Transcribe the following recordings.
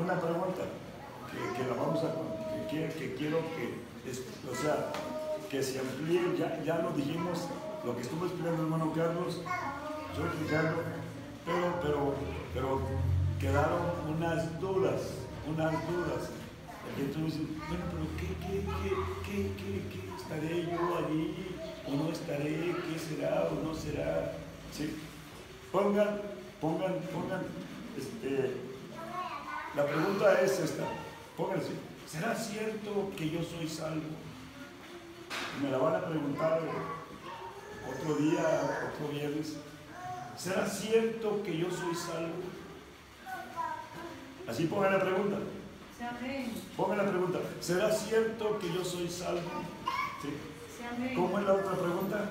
una pregunta que, la vamos a que, que quiero que, es- o sea, que se amplíe, ya, ya lo dijimos, lo que estuvo explicando el hermano Carlos, yo explicando, pero, pero, pero quedaron unas dudas, unas dudas. Entonces, bueno, pero ¿qué, qué, qué, qué, qué, qué? ¿Estaré yo allí o no estaré? ¿Qué será o no será? ¿Sí? Pongan, pongan, pongan, este, la pregunta es esta, pónganse, ¿será cierto que yo soy salvo? Me la van a preguntar otro día, otro viernes. ¿Será cierto que yo soy salvo? Así pongan la pregunta. Pongan la pregunta. ¿Será cierto que yo soy salvo? ¿Sí? ¿Cómo es la otra pregunta?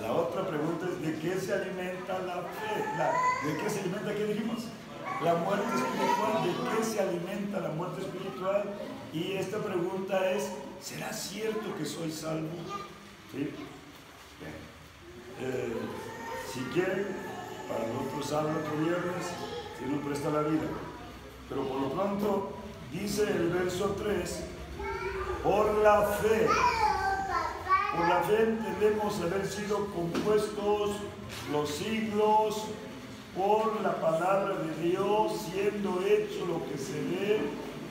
La otra pregunta es ¿de qué se alimenta la fe? ¿De qué se alimenta? ¿Qué dijimos? La muerte espiritual. ¿De qué se alimenta la muerte espiritual? Y esta pregunta es ¿será cierto que soy salvo? Eh, si quieren, para nosotros habla otro viernes, si no presta la vida. Pero por lo pronto dice el verso 3, por la fe, por la fe entendemos haber sido compuestos los siglos por la palabra de Dios, siendo hecho lo que se ve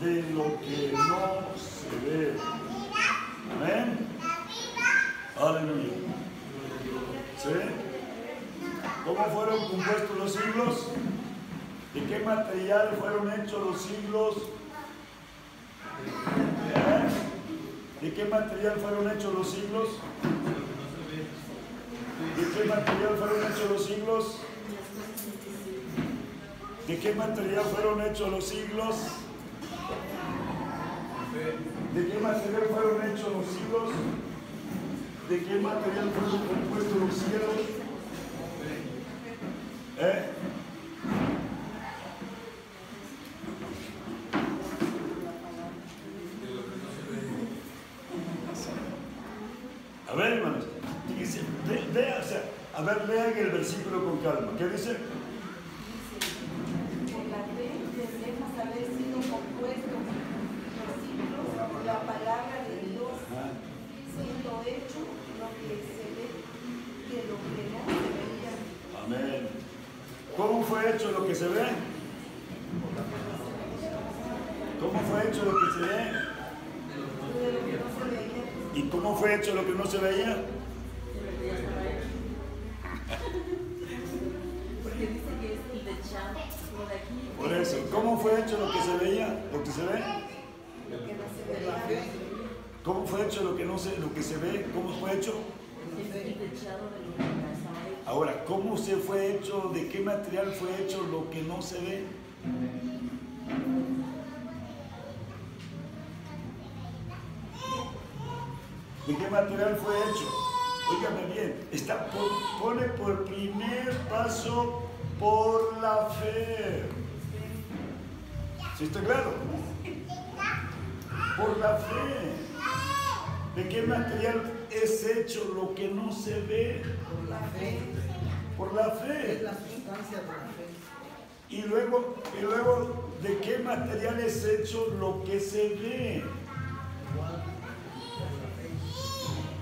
de lo que no se ve. Amén. Aleluya. ¿Sí? ¿Cómo fueron compuestos los siglos? ¿De qué material fueron hechos los siglos? ¿Eh? ¿De qué material fueron hechos los siglos? ¿De qué material fueron hechos los siglos? ¿De qué material fueron hechos los siglos? ¿De qué material fueron hechos los siglos? ¿De qué material fueron compuestos los cielos? ¿Eh? A ver, hermanos, dice, ve- vea, o sea, a ver, lean el versículo con calma. ¿Qué dice? Por la fe debemos haber sido compuestos los siglos por la palabra de Dios, siendo hecho lo que se ve de lo que no se veía. Amén. ¿Cómo fue hecho lo que se ve? ¿Cómo fue hecho lo que se ve? De lo que no se veía. ¿Y cómo fue hecho lo que no se veía? Porque dice que es el por aquí. Por eso, ¿cómo fue hecho lo que se veía? ¿Lo que se ve? Lo que no se veía. ¿Cómo fue hecho lo que no se, lo que se ve? ¿Cómo fue hecho. Ahora, ¿cómo se fue hecho? ¿De qué material fue hecho lo que no se ve? ¿De qué material fue hecho? Óigame bien, está pone por primer paso por la fe. ¿Sí está claro? Por la fe. ¿De qué material es hecho lo que no se ve? Por la fe, Por la es fe. la sustancia de la fe. Y luego, y luego, ¿de qué material es hecho lo que se ve?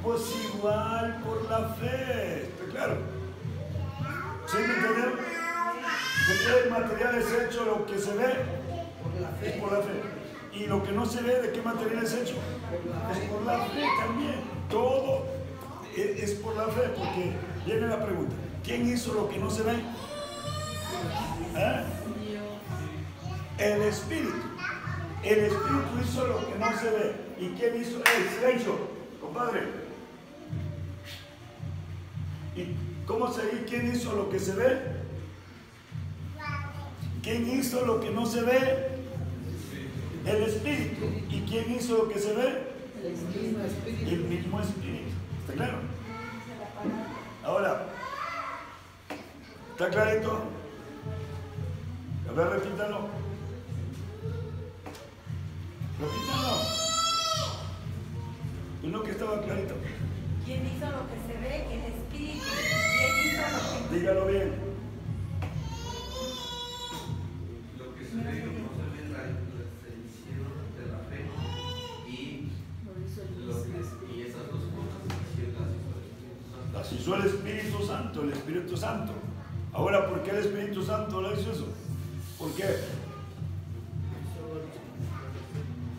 Pues igual por la fe. ¿Está claro? ¿Sí me entendieron? ¿De qué material es hecho lo que se ve? Por la Es por la fe. Y lo que no se ve, ¿de qué material es hecho? Es por la fe también. Todo es, es por la fe, porque viene la pregunta. ¿Quién hizo lo que no se ve? ¿Eh? El Espíritu. El Espíritu hizo lo que no se ve. ¿Y quién hizo? El silencio, compadre. ¿Y cómo se ve quién hizo lo que se ve? ¿Quién hizo lo que no se ve? El Espíritu. ¿Y quién hizo lo que se ve? El mismo espíritu. El mismo Espíritu. ¿Está claro? Ahora, ¿está clarito? A ver, repítalo. Repítalo. Uno que estaba clarito. ¿Quién hizo lo que se ve? Dígalo bien. Lo que se ve no se ve la extensión de la fe y, lo que, y esas dos cosas las hizo el Espíritu Santo. el Espíritu Santo. Ahora, ¿por qué el Espíritu Santo lo hizo eso? ¿Por qué?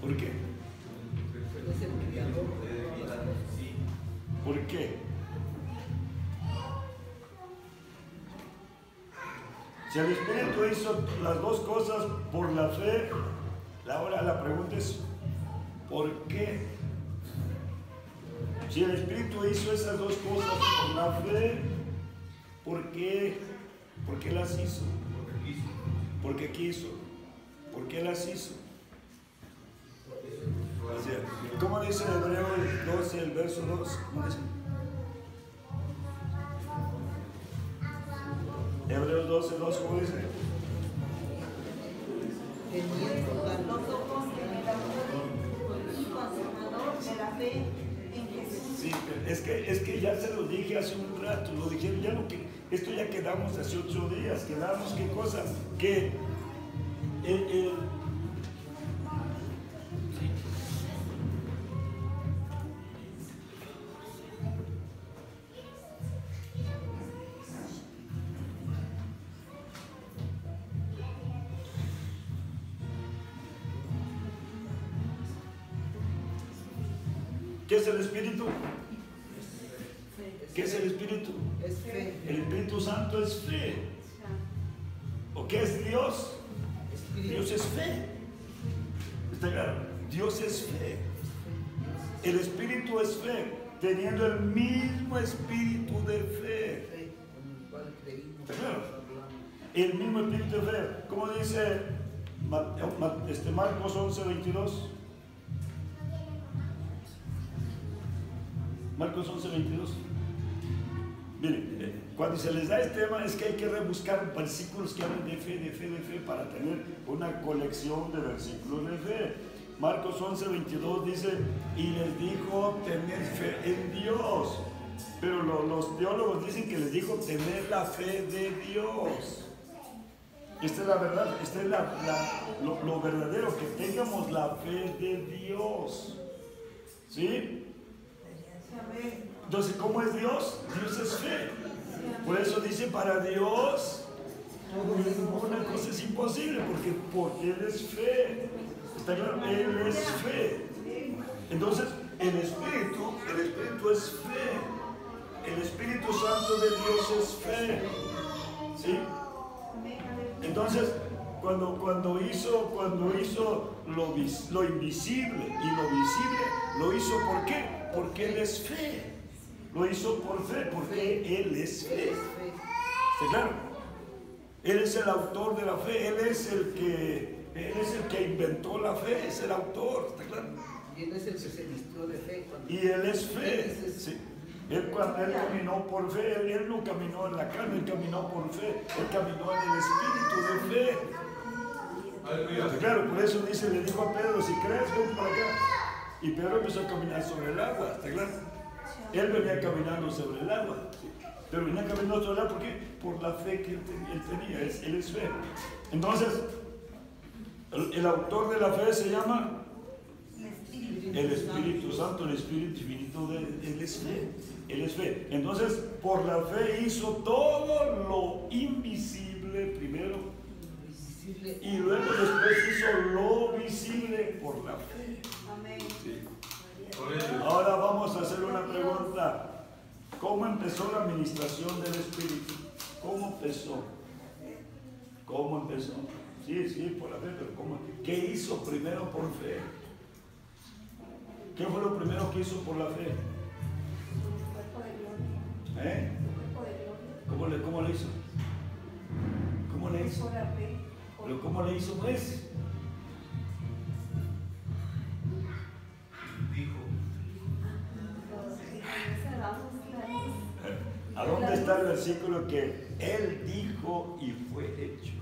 ¿Por qué? ¿Por qué? Si el Espíritu hizo las dos cosas por la fe, ahora la pregunta es, ¿por qué? Si el Espíritu hizo esas dos cosas por la fe, ¿por qué? ¿Por qué las hizo? Porque quiso. ¿Por qué las hizo? O ¿Cómo dice Hebreos 12, el verso 2? ¿Cómo dice? Hebreos 12, 2, ¿cómo dice? Sí, es que, es que ya se lo dije hace un rato, lo dijeron, ya lo que, esto ya quedamos hace ocho días, quedamos, ¿qué cosa? Que el, el- ¿Qué es el Espíritu? ¿Qué es el Espíritu? es fe. El Espíritu Santo es fe. ¿O qué es Dios? Dios es fe. ¿Está claro? Dios es fe. El Espíritu es fe, teniendo el mismo espíritu de fe. El. Está claro. mismo espíritu de fe. ¿Cómo dice este Marcos 11, 22? Marcos 11, 22. Miren, cuando se les da este tema es que hay que rebuscar versículos que hablen de fe, de fe, de fe, para tener una colección de versículos de fe. Marcos 11, 22 dice, y les dijo, tener fe en Dios. Pero lo- los teólogos dicen que les dijo, tener la fe de Dios. Esta es la verdad, esta es la- la- lo, lo verdadero, que tengamos la fe de Dios. ¿Sí? Entonces, ¿cómo es Dios? Dios es fe. Por eso dice, para Dios ninguna cosa es imposible, porque, porque Él es fe. ¿Está claro? Él es fe. Entonces, el Espíritu, el Espíritu es fe. El Espíritu Santo de Dios es fe. ¿Sí? Entonces, cuando, cuando hizo, cuando hizo lo, lo invisible y lo visible, lo hizo ¿por qué? Porque Él es fe. Lo hizo por fe, porque Él es fe. Es fe. ¿Está claro? Él es el autor de la fe, Él es el que, él es el que inventó la fe, es el autor, ¿está claro? Y él es el que se vistió de fe. Y Él es fe. sí. Él cuando Él caminó por fe, él, él no caminó en la carne, Él caminó por fe, Él caminó en el espíritu de fe. Claro, por eso dice, le dijo a Pedro, si crees, ven para acá. Y Pedro empezó a caminar sobre el agua, ¿está claro? Él venía caminando sobre el agua, pero venía caminando sobre el agua ¿por qué? Por la fe que él, ten- él tenía, es- él es fe. Entonces, el, autor de la fe se llama El Espíritu. Santo, el Espíritu Espíritu de Él es fe. Él es fe. Entonces, por la fe hizo todo lo invisible primero y luego después hizo lo visible por la fe. Ahora vamos a hacer una pregunta. ¿Cómo empezó la administración del Espíritu? ¿Cómo empezó? ¿Cómo empezó? Sí, sí, por la fe, pero ¿cómo? ¿Qué hizo primero por fe? ¿Qué fue lo primero que hizo por la fe? ¿Eh? ¿Cómo le, cómo le hizo? ¿Cómo le hizo? ¿Pero cómo le hizo pues? ¿A dónde está el versículo que Él dijo y fue hecho?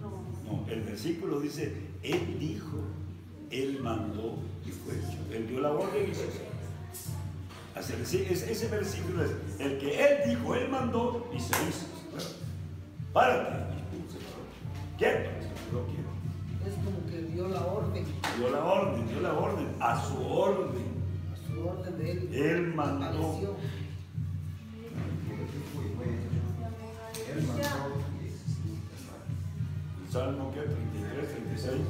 No. El versículo dice, Él dijo, Él mandó y fue hecho. Él dio la orden y se hizo. Así, ese, versículo es el que Él dijo, Él mandó y se hizo. Párate. quieto. es como que dio la orden Dio la orden, dio la orden, a su orden orden de él, él mandó. Él mandó. El Salmo que 33, 36.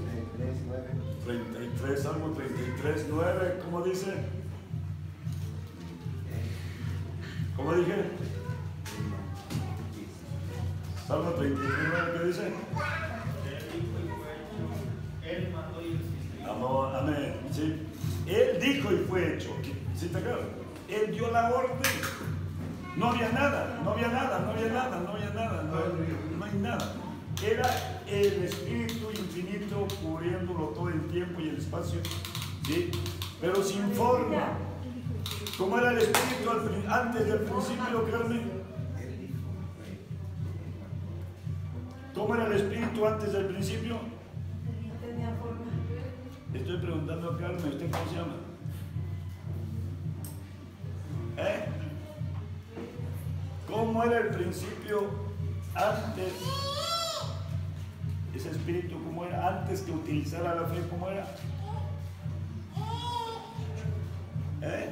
33, Salmo 33, 9, ¿cómo dice? ¿Cómo dije? Salmo 33, 9, ¿qué dice? Él mandó y Amén, sí. Él dijo y fue hecho. ¿Sí está claro? Él dio la orden. No había nada, no había nada, no había nada, no había nada, no, no hay nada. Era el Espíritu infinito cubriéndolo todo el tiempo y el espacio, pero sin forma. ¿Cómo era el Espíritu antes del principio, Carmen? ¿Cómo era el Espíritu antes del principio? Estoy preguntando a Carmen, ¿usted cómo se llama? ¿Eh? ¿Cómo era el principio antes? Ese espíritu, ¿cómo era? Antes que utilizara la fe, ¿cómo era? ¿Eh?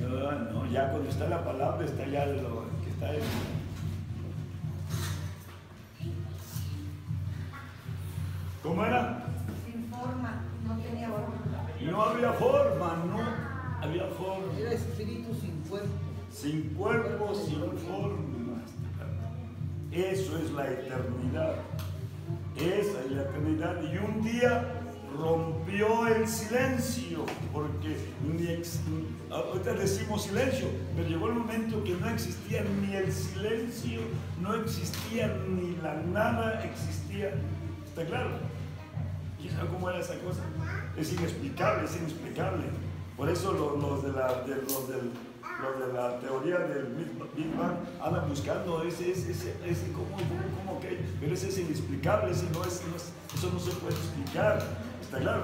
No, no, ya cuando está la palabra está ya lo que está ahí. ¿Cómo era? Forma. No tenía forma. No había forma, no había forma. Era espíritu sin cuerpo. Sin cuerpo, sin forma. Eso es la eternidad. Esa es la eternidad. Y un día rompió el silencio, porque ni ex- ahorita decimos silencio, pero llegó el momento que no existía ni el silencio, no existía ni la nada, existía. ¿Está claro? ¿Quién sabe cómo era esa cosa? Es inexplicable, es inexplicable. Por eso los, los de, la, de- los del- los de la teoría del Big Bang andan buscando ese, ese, ese, ese cómo, cómo, cómo que, pero ese es inexplicable, ese no es, no es- eso no se puede explicar, ¿está claro?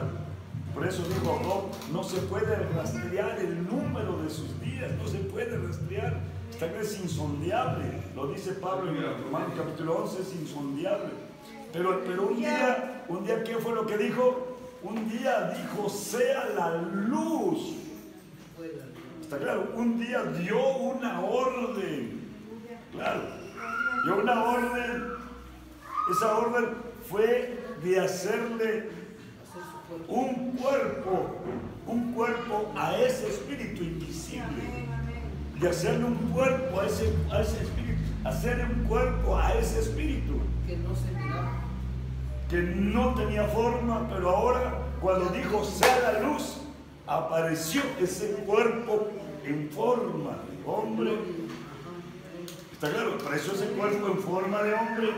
Por eso dijo Job, no se puede rastrear el número de sus días, no se puede rastrear, está claro, es insondiable, lo dice Pablo en Romanos capítulo 11, es insondiable. Pero, pero un día, un día, ¿qué fue lo que dijo? Un día dijo, sea la luz. Está claro, un día dio una orden. Claro, dio una orden. Esa orden fue de hacerle un cuerpo, un cuerpo a ese espíritu invisible. De hacerle un cuerpo a ese, a ese espíritu. Hacerle un cuerpo a ese espíritu. que no se. Que no tenía forma, pero ahora cuando dijo sea la luz, apareció ese cuerpo en forma de hombre. ¿Está claro? Apareció ese cuerpo en forma de hombre.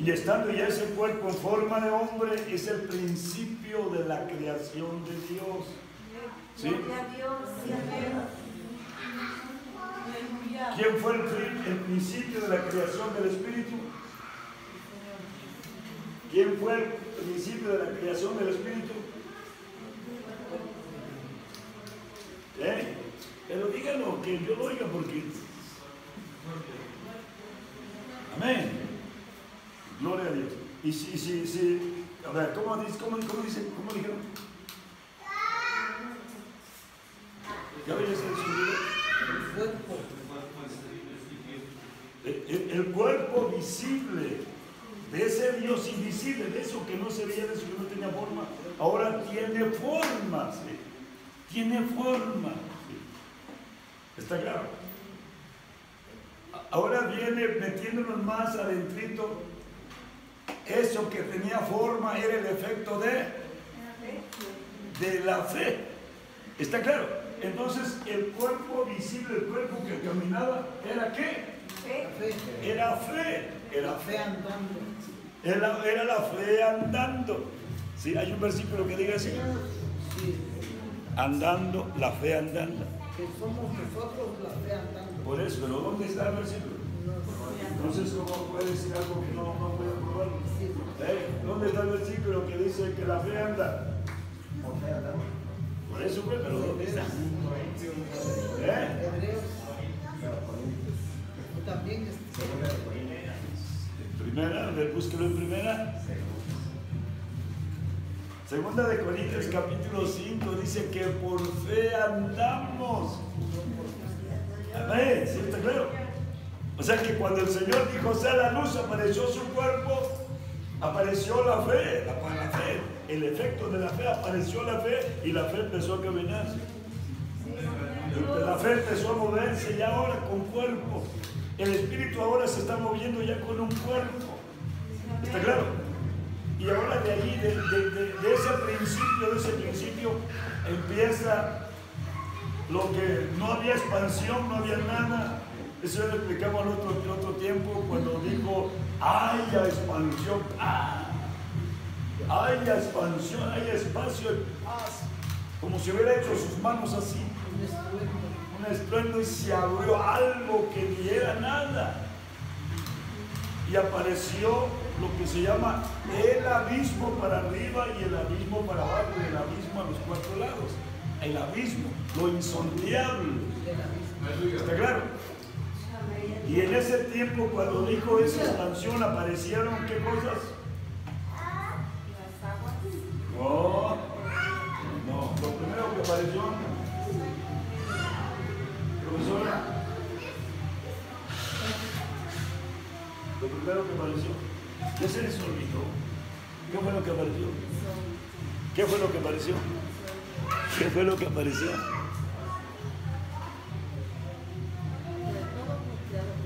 Y estando ya ese cuerpo en forma de hombre, es el principio de la creación de Dios. ¿Sí? ¿Quién fue el, el principio de la creación del Espíritu? ¿Quién fue el principio de la creación del Espíritu? ¿Eh? Pero díganlo, que yo lo oiga porque... Amén. Gloria a Dios. Y si, si, si, a ver, ¿cómo dice, cómo, cómo dice, cómo dijeron? ¿Qué había sido su vida? El cuerpo. El, el- el cuerpo visible de ese Dios invisible, de eso que no se veía, de eso que no tenía forma, ahora tiene forma, ¿sí? tiene forma. ¿sí? ¿Está claro? Ahora viene metiéndonos más adentrito. Eso que tenía forma era el efecto de, de la fe. ¿Está claro? Entonces el cuerpo visible, el cuerpo que caminaba, ¿era qué? Era fe, era La fe andando. era, era la fe andando. ¿Sí? Hay un versículo que diga así, Sí. andando, la fe andando. Que somos nosotros la fe andando. Por eso, pero ¿dónde está el versículo? Entonces, ¿cómo puede decir algo que no, no puede probar? ¿Eh? ¿Dónde está el versículo que dice que la fe anda? Por eso, pues, pero ¿dónde está? ¿Eh? También Primera, a ver, en primera. Segunda de Corintios capítulo 5 dice que por fe andamos. Amén, ¿sí claro? O sea que cuando el Señor dijo sea la luz, apareció su cuerpo, apareció la fe, la, la fe, el efecto de la fe, apareció la fe y la fe empezó a caminar. La fe empezó a moverse y ahora con cuerpo. El espíritu ahora se está moviendo ya con un cuerpo. ¿Está claro? Y ahora de ahí, de, ese principio, de ese principio, empieza lo que no había expansión, no había nada. Eso ya lo explicamos en otro, tiempo cuando dijo, haya expansión, ¡ah! haya expansión, haya espacio. Como si hubiera hecho sus manos así, estruendo. y se abrió algo que ni era nada. Y apareció lo que se llama el abismo para arriba y el abismo para abajo y el abismo a los cuatro lados. El abismo, lo misma. ¿Está claro? Y en ese tiempo cuando dijo esa expansión aparecieron qué cosas? Las aguas. No, no, lo primero que apareció, profesora, lo primero que apareció, ¿qué se les olvidó? ¿Qué fue lo que apareció? ¿Qué fue lo que apareció? ¿Qué fue lo que apareció?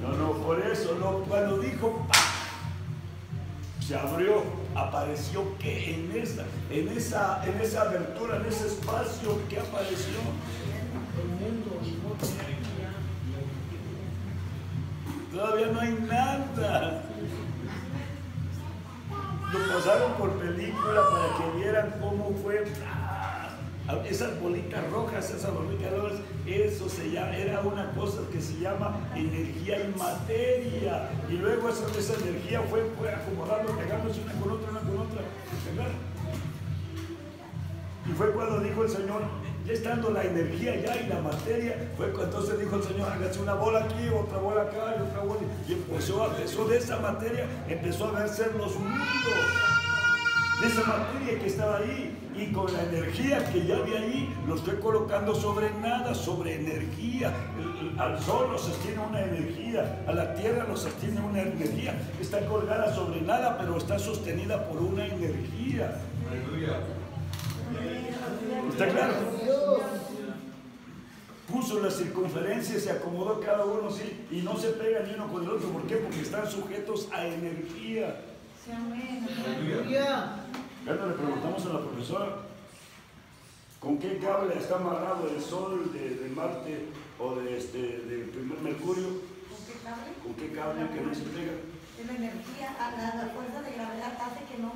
No, no, por eso, no, cuando dijo ¡pah! se abrió, apareció que en esa, en esa, en esa abertura, en ese espacio que apareció, El mundo todavía no hay nada. Lo pasaron por película para que vieran cómo fue. ¡ah! Esas bolitas rojas, esas bolitas rojas, eso se llama, era una cosa que se llama energía y materia. Y luego esa, esa energía fue, fue acomodando, pegándose una con otra, una con otra. ¿verdad? Y fue cuando dijo el Señor, ya estando la energía ya y la materia, fue cuando entonces dijo el Señor, hágase una bola aquí, otra bola acá y otra bola. Y empezó, empezó de esa materia, empezó a verse los mundos. De esa materia que estaba ahí y con la energía que ya había ahí, lo estoy colocando sobre nada, sobre energía. Al sol lo sostiene una energía, a la tierra lo sostiene una energía. Está colgada sobre nada, pero está sostenida por una energía. ¿Está claro? Puso la circunferencia, se acomodó cada uno así y no se pega ni uno con el otro. ¿Por qué? Porque están sujetos a energía. Sí, no le preguntamos a la profesora con qué cable está amarrado el Sol de, de Marte o de este del primer Mercurio, ¿Con qué cable? con qué cable que no se pega. Es la energía, a la, la fuerza de gravedad hace que no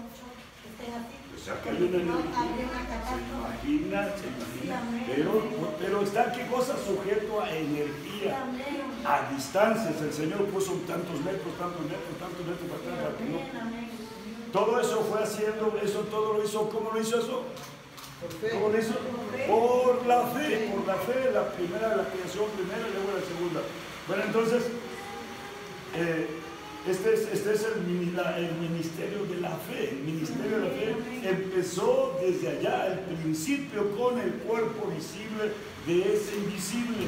estén así. O sea, que Que hay una no energía. Se imagina, se imagina. Pero, pero está qué cosa sujeto a energía. A distancias, el Señor puso tantos metros, tantos metros, tantos metros para atrás, para que no. Todo eso fue haciendo, eso todo lo hizo, ¿cómo lo hizo eso? Por fe. ¿Cómo lo hizo? Por la fe, por la fe, la primera, la creación primero y luego la segunda. Bueno, entonces, eh, este es, este es el, la- el ministerio de la fe. El ministerio de la fe empezó desde allá, al principio, con el cuerpo visible de ese invisible.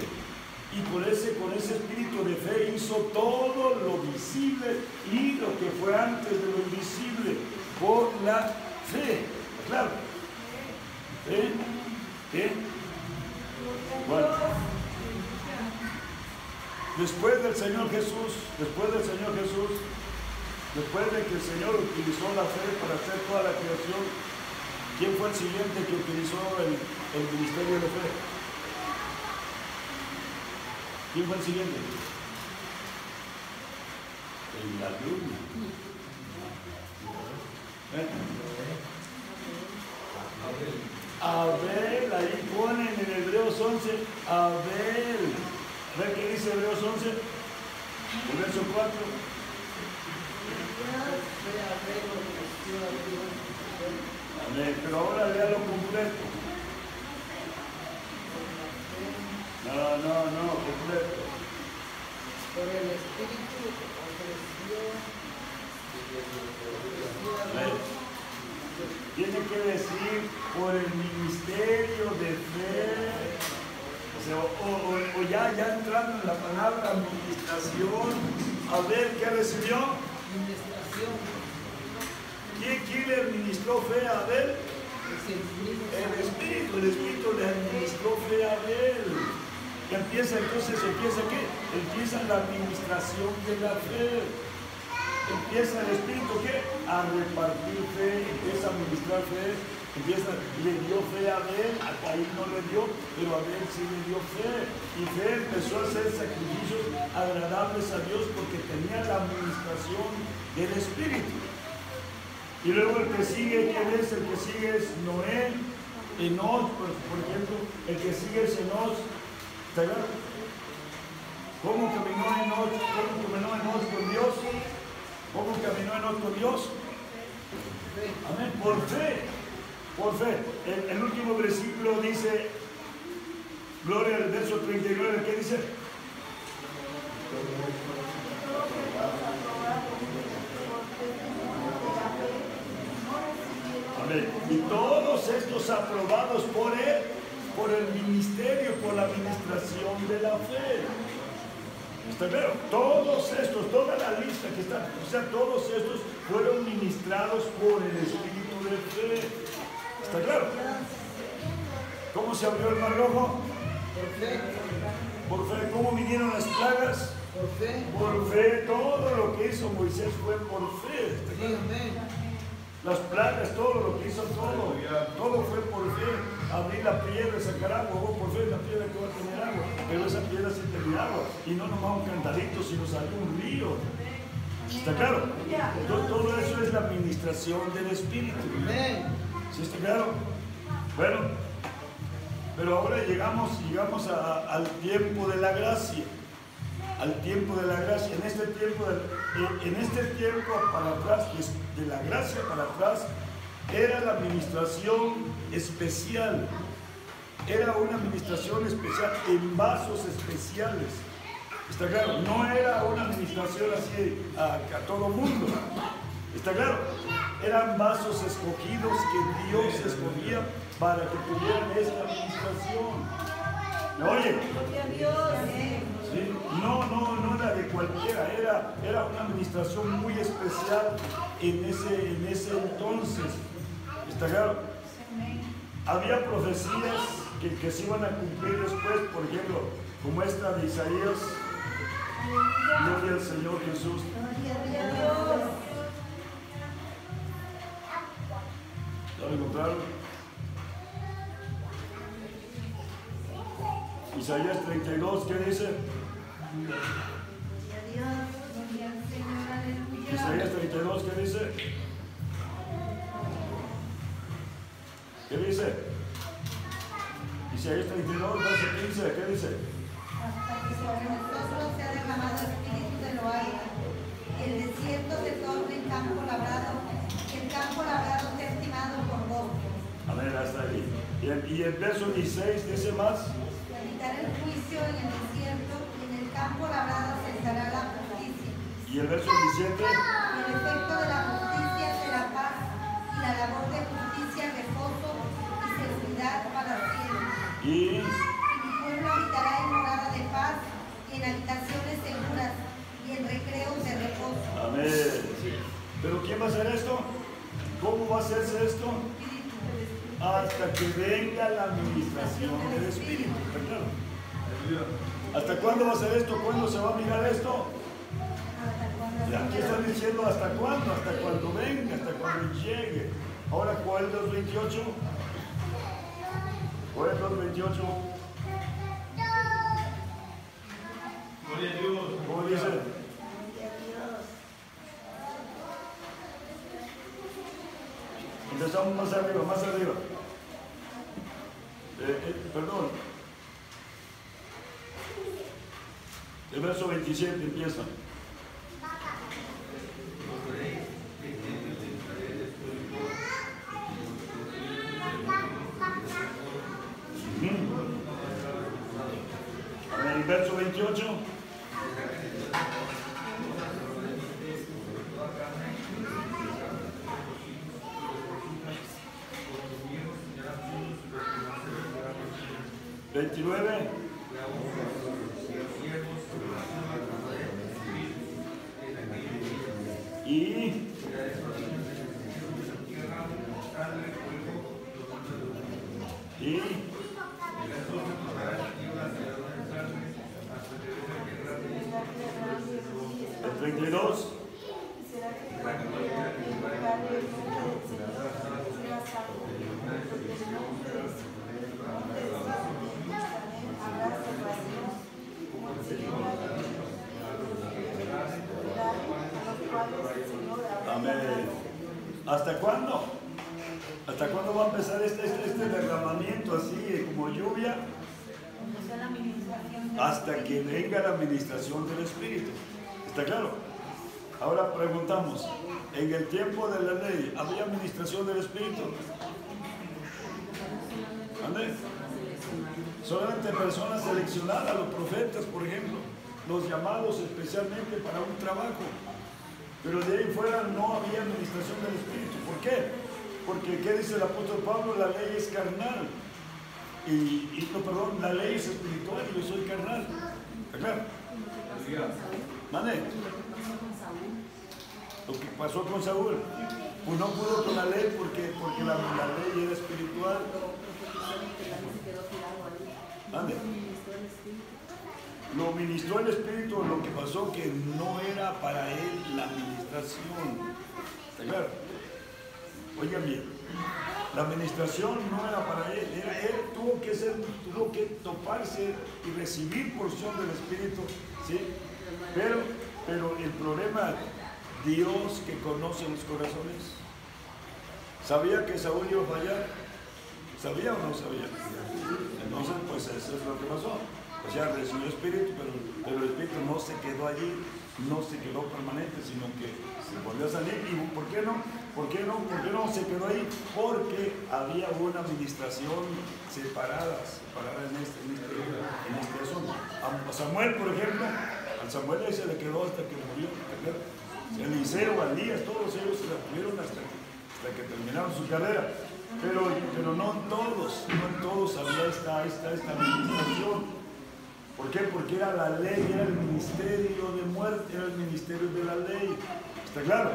Y por ese, con ese espíritu de fe hizo todo lo visible y lo que fue antes de lo invisible, por la fe. Claro. ¿Eh? ¿Eh? Bueno. Después del Señor Jesús, después del Señor Jesús, después de que el Señor utilizó la fe para hacer toda la creación, ¿quién fue el siguiente que utilizó el, el ministerio de fe? ¿Quién fue el siguiente? El la luna. ¿Eh? Abel, ahí ponen en Hebreos 11, Abel. ¿Ve qué dice Hebreos 11? El verso 4. Amén. Pero ahora léalo completo. No, no, no, completo. Por el Espíritu ofreció. Amén. Tiene que decir por el ministerio de fe. O, sea, o- o- o ya, ya entrando en la palabra administración, a ver qué recibió. Administración. ¿Quién, quién le administró fe a Abel? El Espíritu, el Espíritu le administró fe a Abel. Y empieza entonces, empieza qué? Empieza la administración de la fe. Empieza el Espíritu qué? A repartir fe, empieza a administrar fe, empieza, le dio fe a Abel, a Caín no le dio, pero a Abel sí le dio fe. Y fe empezó a hacer sacrificios agradables a Dios porque tenía la administración del Espíritu. Y luego el que sigue, ¿quién es? El que sigue es Noé, Enos, por, por ejemplo, el que sigue es. ¿Está claro? ¿Cómo caminó Enos? ¿Cómo caminó Enos con Dios? ¿Cómo caminó Enos con Dios? Amén. Por fe. Por fe. El, último versículo dice, Gloria al verso 39, ¿qué dice? Amén. Y todos estos aprobados por él, por el ministerio, por la administración de la fe. ¿Está claro? Todos estos, toda la lista que está, o sea, todos estos fueron ministrados por el Espíritu de fe. ¿Está claro? ¿Cómo se abrió el mar rojo? Por fe. Por fe. ¿Cómo vinieron las plagas? Por fe. Por fe. Todo lo que hizo Moisés fue por fe. ¿Está claro? amén. Las plagas, todo lo que hizo, todo, todo fue por fe. Abrir la piedra, sacar agua, oh, por fe la piedra que va a tener agua. Pero esa piedra sí tenía agua. Y no nomás un cantadito, sino salió un río. ¿Está claro? Todo, todo eso es la administración del Espíritu. Amén. ¿Sí está claro? Bueno, pero ahora llegamos, llegamos al tiempo de la gracia. Al tiempo de la gracia. En este tiempo, del- en- este tiempo para atrás, de la gracia para atrás, era la administración especial. Era una administración especial en vasos especiales. ¿Está claro? No era una administración así a, a todo mundo. ¿Está claro? Eran vasos escogidos que Dios escogía para que tuvieran esta administración. ¿Me oye? No, no, no era de cualquiera, era, era una administración muy especial en ese, en ese entonces. ¿Está claro? Había profecías que, que se iban a cumplir después, por ejemplo, como esta de Isaías. Gloria al Señor Jesús. ¿Ya lo encontraron? Isaías 32, ¿qué dice? Isaías 32, ¿qué dice? ¿Qué dice? Isaías 32, verso 15, ¿qué dice? Hasta que sobre nosotros se ha derramado espíritu de lo. Y el desierto se torne en campo labrado. El campo labrado vosotros. Hasta ahí. Y el, y el verso 16 dice más. Y habitar el juicio en el desierto. Y en el campo labrado se estará la justicia. Y el verso 17. Y el efecto de la justicia será paz. Y la labor de justicia reposo y seguridad para siempre. Y, Y mi pueblo habitará en morada de paz y en habitaciones seguras y en recreos de reposo. amén. ¿Pero quién va a hacer esto? ¿Cómo va a hacerse esto? Hasta que venga la administración del Espíritu. ¿Hasta cuándo va a ser esto? ¿Cuándo se va a mirar esto? Y aquí están diciendo hasta cuándo, hasta cuando venga, hasta cuando llegue. Ahora, ¿cuál es 228? ¿Cuál es 228? Gloria a Dios. ¿Cómo dice? Empezamos más arriba, más arriba. Eh, eh, perdón. El verso 27 empieza. El verso 28. 29. Que venga la administración del Espíritu. ¿Está claro? Ahora preguntamos, en el tiempo de la ley, ¿había administración del Espíritu? Amén. Solamente personas seleccionadas, los profetas, por ejemplo, los llamados especialmente para un trabajo. Pero de ahí fuera no había administración del Espíritu. ¿Por qué? Porque, ¿qué dice el apóstol Pablo? La ley es carnal. Y, y no, perdón, la ley es espiritual y yo soy carnal. ¿Está claro? ¿Mande? Lo que pasó con Saúl. Pues no pudo con la ley porque, porque la, la ley era espiritual. ¿Mande? Lo ministró el Espíritu, lo que pasó que no era para él la administración. ¿Está claro? Oigan bien, la administración no era para él, era él tuvo que ser, tuvo que toparse y recibir porción del Espíritu, ¿sí? Pero, pero el problema, Dios que conoce los corazones, ¿sabía que Saúl iba a fallar? ¿Sabía o no sabía? Entonces, pues eso es lo que pasó. O sea, recibió espíritu, pero, pero el espíritu no se quedó allí, no se quedó permanente, sino que se volvió a salir. ¿Y por qué no? ¿Por qué no? ¿Por qué no se quedó ahí? Porque había una administración separada, separada en este, en este, en este asunto. A Samuel, por ejemplo, a Samuel se le quedó hasta que murió. Eliseo, Elías, todos ellos se la tuvieron hasta, hasta que terminaron su carrera. Pero, pero no en todos, no en todos había esta, esta, esta administración. ¿Por qué? Porque era la ley, era el ministerio de muerte, era el ministerio de la ley. ¿Está claro?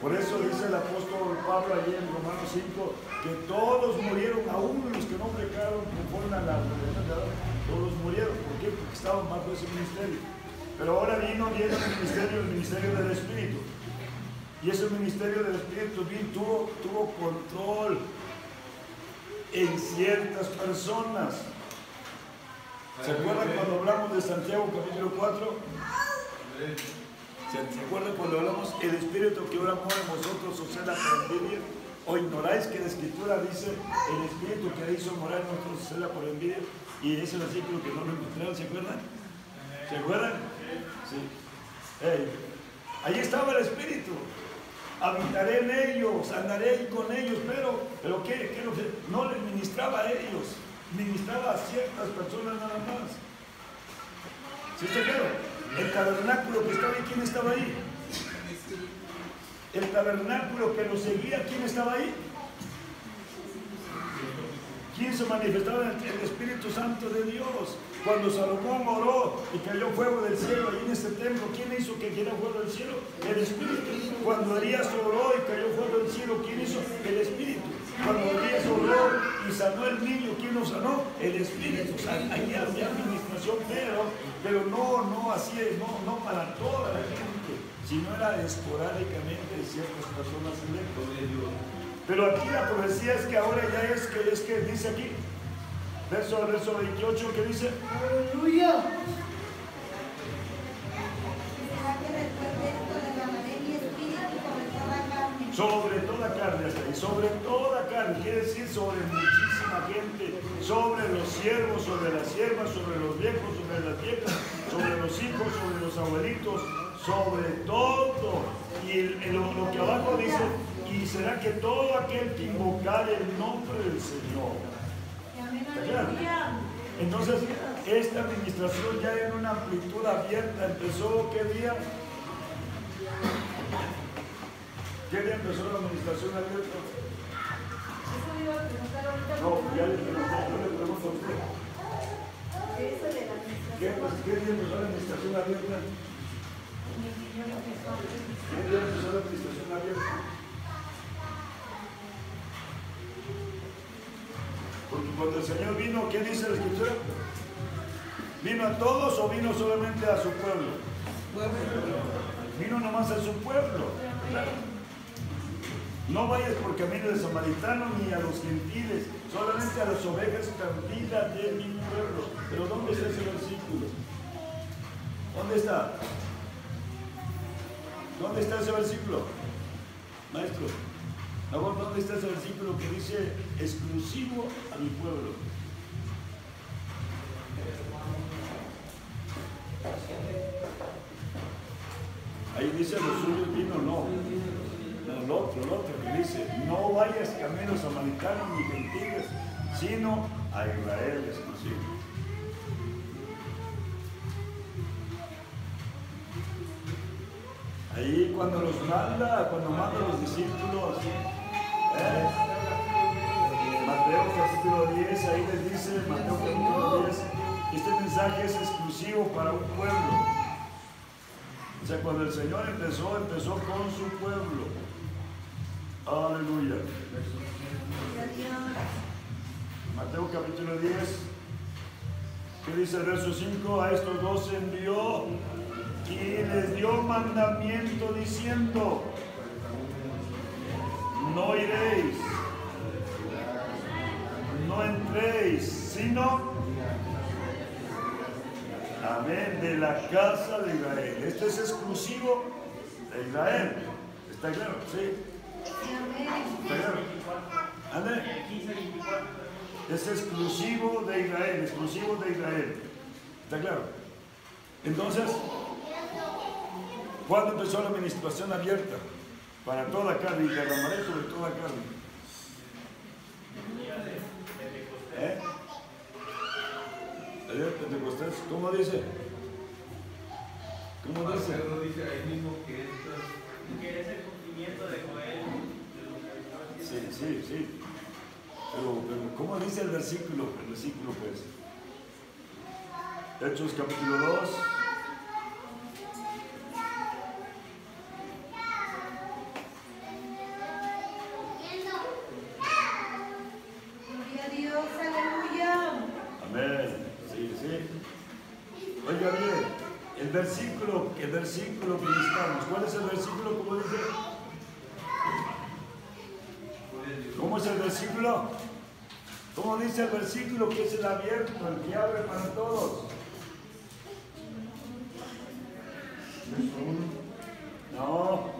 Por eso dice el apóstol Pablo allí en Romanos 5 que todos murieron, aún los que no pecaron conforme a la todos murieron. ¿Por qué? Porque estaban bajo ese ministerio. Pero ahora vino, viene el ministerio, el ministerio del Espíritu. Y ese ministerio del Espíritu tuvo, tuvo control en ciertas personas. ¿Se acuerdan cuando hablamos de Santiago capítulo 4? ¿Se, se acuerdan cuando hablamos el espíritu que ahora mora en vosotros os cela por envidia? ¿O ignoráis que la escritura dice el espíritu que hizo morar en nosotros os cela por envidia? Y ese es el versículo que no lo encontraron, ¿se acuerdan? ¿Se acuerdan? Sí. Ey, ahí estaba el espíritu. Habitaré en ellos, andaré con ellos, pero, pero ¿qué? ¿Qué es No les ministraba a ellos, ministraba a ciertas personas nada más. ¿Sí está claro? El tabernáculo que estaba ahí, ¿quién estaba ahí? El tabernáculo que lo seguía, ¿quién estaba ahí? ¿Quién se manifestaba el Espíritu Santo de Dios? Cuando Salomón oró y cayó fuego del cielo ahí en este templo, ¿quién hizo que cayera fuego del cielo? El Espíritu. Cuando Elías oró y cayó fuego del cielo, ¿quién hizo? El Espíritu. Cuando Elías oró y sanó el niño, ¿quién lo sanó? El Espíritu. Ahí había administración, pero, pero no, no así, no, no para toda la gente, sino era esporádicamente de ciertas personas electas. Pero aquí la profecía es que ahora ya es que, es que dice aquí, verso, verso 28, que dice, ¡Aleluya! Sobre toda carne. ahí, sobre toda carne, quiere decir sobre muchísima gente, sobre los siervos, sobre las siervas, sobre los viejos, sobre las viejas, sobre los hijos, sobre los abuelitos, sobre todo. Y el- el- lo, que abajo dice, y será que todo aquel que invocare el nombre del Señor. Entonces, esta administración ya en una amplitud abierta empezó, ¿qué día? ¿Qué día empezó la administración abierta? Eso iba a preguntar ahorita. No, ya le pregunté, yo le pregunto a usted. Eso de la ¿Qué, pues, ¿Qué día empezó la administración abierta? ¿Quién día empezó la administración abierta? Porque cuando el Señor vino, ¿qué dice la Escritura? ¿Vino a todos o vino solamente a su pueblo? Vino nomás a su pueblo. No vayas por camino de samaritano ni a los gentiles, solamente a las ovejas perdidas de mi pueblo. Pero ¿dónde está ese versículo? ¿Dónde está? ¿Dónde está ese versículo? Maestro, ¿dónde está ese versículo que dice exclusivo a mi pueblo? Ahí dice los suyos vino, no. El otro, el otro que dice, no vayas camino samaritano ni gentiles, sino a Israel exclusivo. Ahí cuando los manda, cuando manda a los discípulos, ¿eh? Mateo capítulo 10, ahí les dice, Mateo capítulo 10, este mensaje es exclusivo para un pueblo. O sea, cuando el Señor empezó, empezó con su pueblo. Aleluya. Mateo capítulo 10, ¿qué dice el verso 5? A estos dos envió y les dio mandamiento diciendo, no iréis, no entréis, sino, amén, de la casa de Israel. Este es exclusivo de Israel. ¿Está claro? Sí. Es exclusivo de Israel, exclusivo de Israel. ¿Está claro? Entonces, ¿cuándo empezó la administración abierta? Para toda carne y derramaré sobre toda carne. ¿Eh? El día de Pentecostés, ¿cómo dice? ¿Cómo dice? Pedro dice ahí mismo que Sí, sí, sí. Pero, pero, ¿cómo dice el versículo? El versículo, pues. Hechos capítulo 2. Gloria a Dios, aleluya. Amén. Sí, sí. Oiga bien, el versículo, el versículo que necesitamos. ¿Cuál es el versículo? ¿Cómo dice? ¿Cómo es el versículo? ¿Cómo dice el versículo que es el abierto, el que abre para todos? No.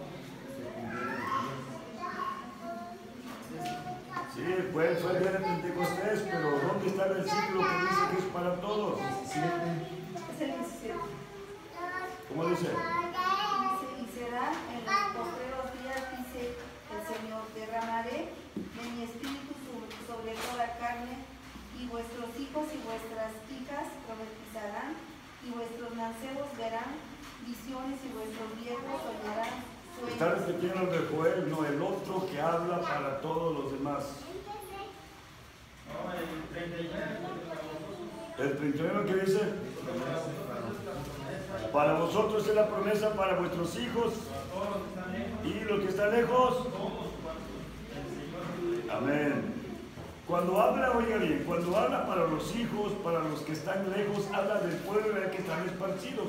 Sí, pues fue el día de Pentecostés, pero ¿dónde está el versículo que dice que es para todos? Es el 17. ¿Cómo dice? Dice, y será en los postreros días, dice el Señor, derramaré de mi espíritu sobre, sobre toda carne, y vuestros hijos y vuestras hijas profetizarán, y vuestros mancebos verán visiones, y vuestros viejos soñarán Está sueños. repitiendo el de Joel, no el otro que habla para todos los demás. El 39. El 31 que dice, para vosotros es la promesa para vuestros hijos y los que están lejos. Amén. Cuando habla, oiga bien, cuando habla para los hijos, para los que están lejos, habla del pueblo que están esparcidos.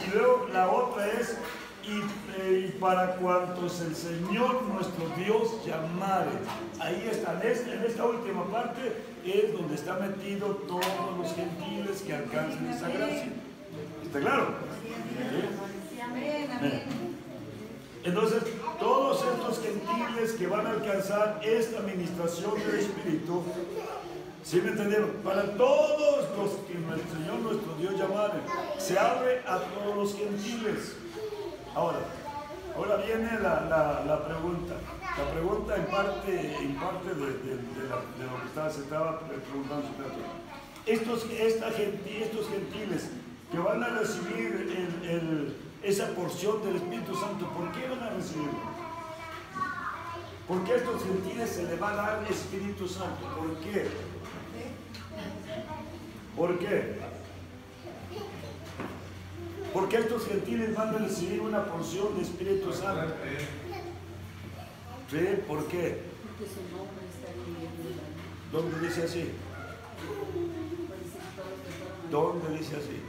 Y luego la otra es, y, eh, y para cuantos el Señor nuestro Dios llamare. Ahí están, es- en esta última parte es donde está metido todos los gentiles que alcancen esa gracia. ¿Está claro? Entonces, todos estos gentiles que van a alcanzar esta administración del Espíritu, ¿sí me entendieron? Para todos los que nuestro Señor, nuestro Dios llamare, se abre a todos los gentiles. Ahora, ahora viene la, la- pregunta. La pregunta en parte, en parte de, de- lo que estaba, se estaba preguntando. Estos, esta estos gentiles que van a recibir esa porción del Espíritu Santo, ¿por qué van a recibirlo? ¿Por qué a estos gentiles se les va a dar Espíritu Santo? ¿Por qué? ¿Por qué? Porque estos gentiles van a recibir una porción de Espíritu Santo. ¿Sí? ¿Por qué? Porque su nombre está viviendo en la vida. ¿Dónde dice así? ¿Dónde dice así?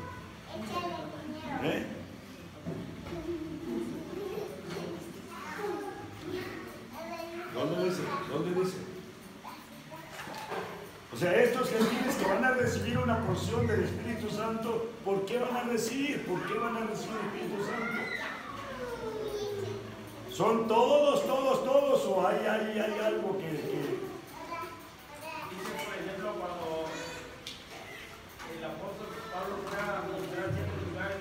¿Eh? ¿Dónde dice? ¿Dónde dice? O sea, estos gentiles que van a recibir una porción del Espíritu Santo, ¿por qué van a recibir? ¿Por qué van a recibir el Espíritu Santo? ¿Son todos, todos, todos o hay, hay, hay algo que, que- Dice, por ejemplo, cuando el apóstol Pablo fue a ministrar a ciertos lugares,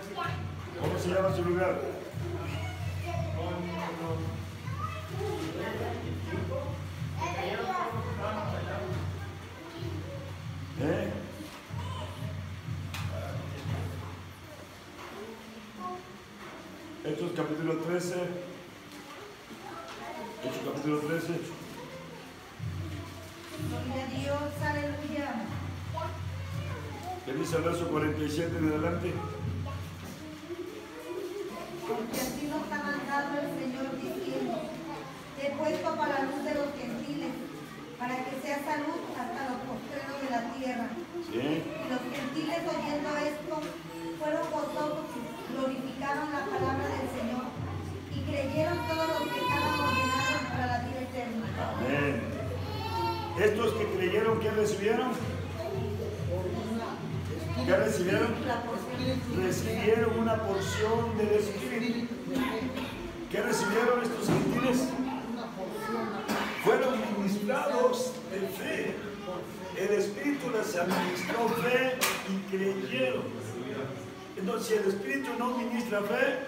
¿Cómo se llama su lugar? Hechos capítulo 13. Hechos capítulo 13. Gloria a Dios, aleluya. ¿Qué dice el verso 47 en adelante? Porque así nos ha mandado el Señor diciendo, te he puesto para la luz de los gentiles, para que sea salud administró fe y creyeron. Entonces, si el Espíritu no ministra fe,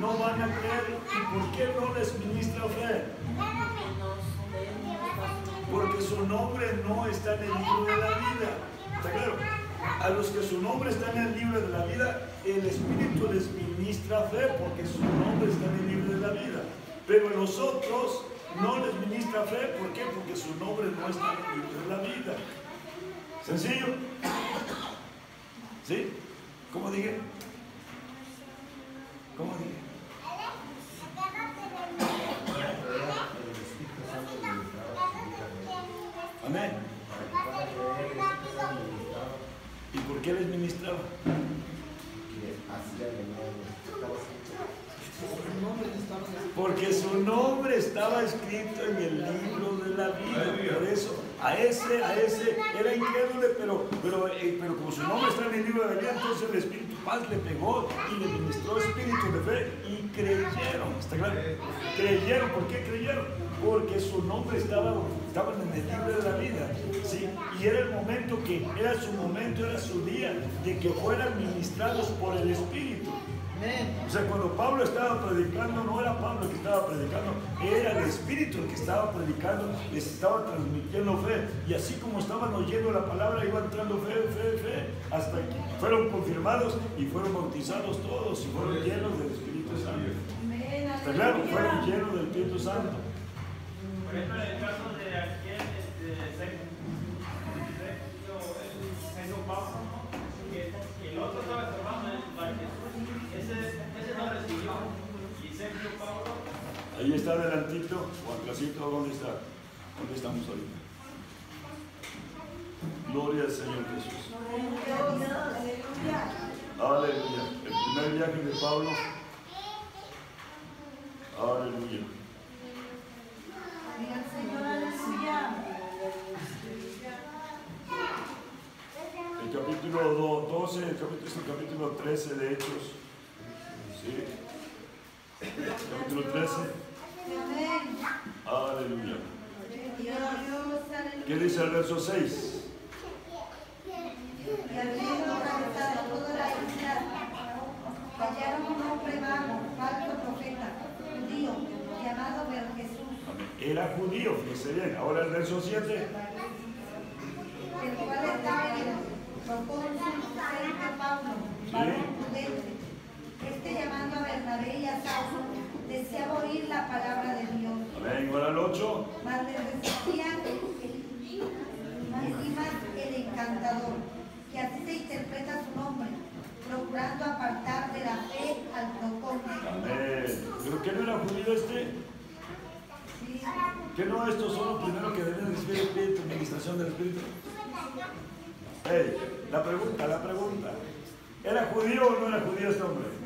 no van a creer. ¿Y por qué no les ministra fe? Porque su nombre no está en el libro de la vida. ¿Está? A los que su nombre está en el libro de la vida, el Espíritu les ministra fe porque su nombre está en el libro de la vida. Pero a los otros no les ministra fe, ¿por qué? Porque su nombre no está en el libro de la vida. ¿Sencillo? ¿Sí? ¿Cómo dije? ¿Cómo dije? Amén. ¿Y por qué les ministraba? Porque su nombre estaba escrito en el libro de la vida. Por eso, a ese, a ese era incrédulo, pero, pero, eh, pero como su nombre está en el libro de vida, entonces el Espíritu Paz le pegó y le ministró espíritu de fe y creyeron. ¿Está claro? Creyeron. ¿Por qué creyeron? Porque su nombre estaba, estaba en el libro de la vida. ¿sí? Y era el momento que, era su momento, era su día de que fueran ministrados por el Espíritu. O sea, cuando Pablo estaba predicando, no era Pablo el que estaba predicando, era el Espíritu el que estaba predicando, les estaba transmitiendo fe. Y así como estaban oyendo la palabra, iba entrando fe, fe, fe, hasta que fueron confirmados y fueron bautizados todos y fueron llenos del Espíritu Santo. Está claro, fueron llenos del Espíritu Santo. Por ejemplo, en el caso de Ahí está adelantito, o atrásito, ¿dónde está? ¿Dónde estamos ahorita? Gloria al Señor Jesús. Aleluya. El primer viaje de Pablo. Aleluya. El capítulo do- 12, el capítulo, es el capítulo 13 de Hechos. Sí. Capítulo 13. Aleluya. ¿Qué dice el verso 6? Y habiendo atravesado toda la isla, hallaron un hombre vago, falso profeta, judío, llamado Jesús, Era judío, fíjese bien. Ahora el verso 7. el cual estaba en el procónsul Sergio Pablo, varón prudente. Este llamando a Bernabé y a Saulo, deseaba oír la palabra de Dios. Amén, igual al 8. Mas le resistía encima el encantador, que así se interpreta su nombre, procurando apartar de la fe al procónsul. Amén. ¿Pero qué no era judío este? Sí. ¿Qué no estos son los primeros que deben recibir el Espíritu, administración del Espíritu? Hey, la pregunta, la pregunta. ¿Era judío o no era judío este hombre?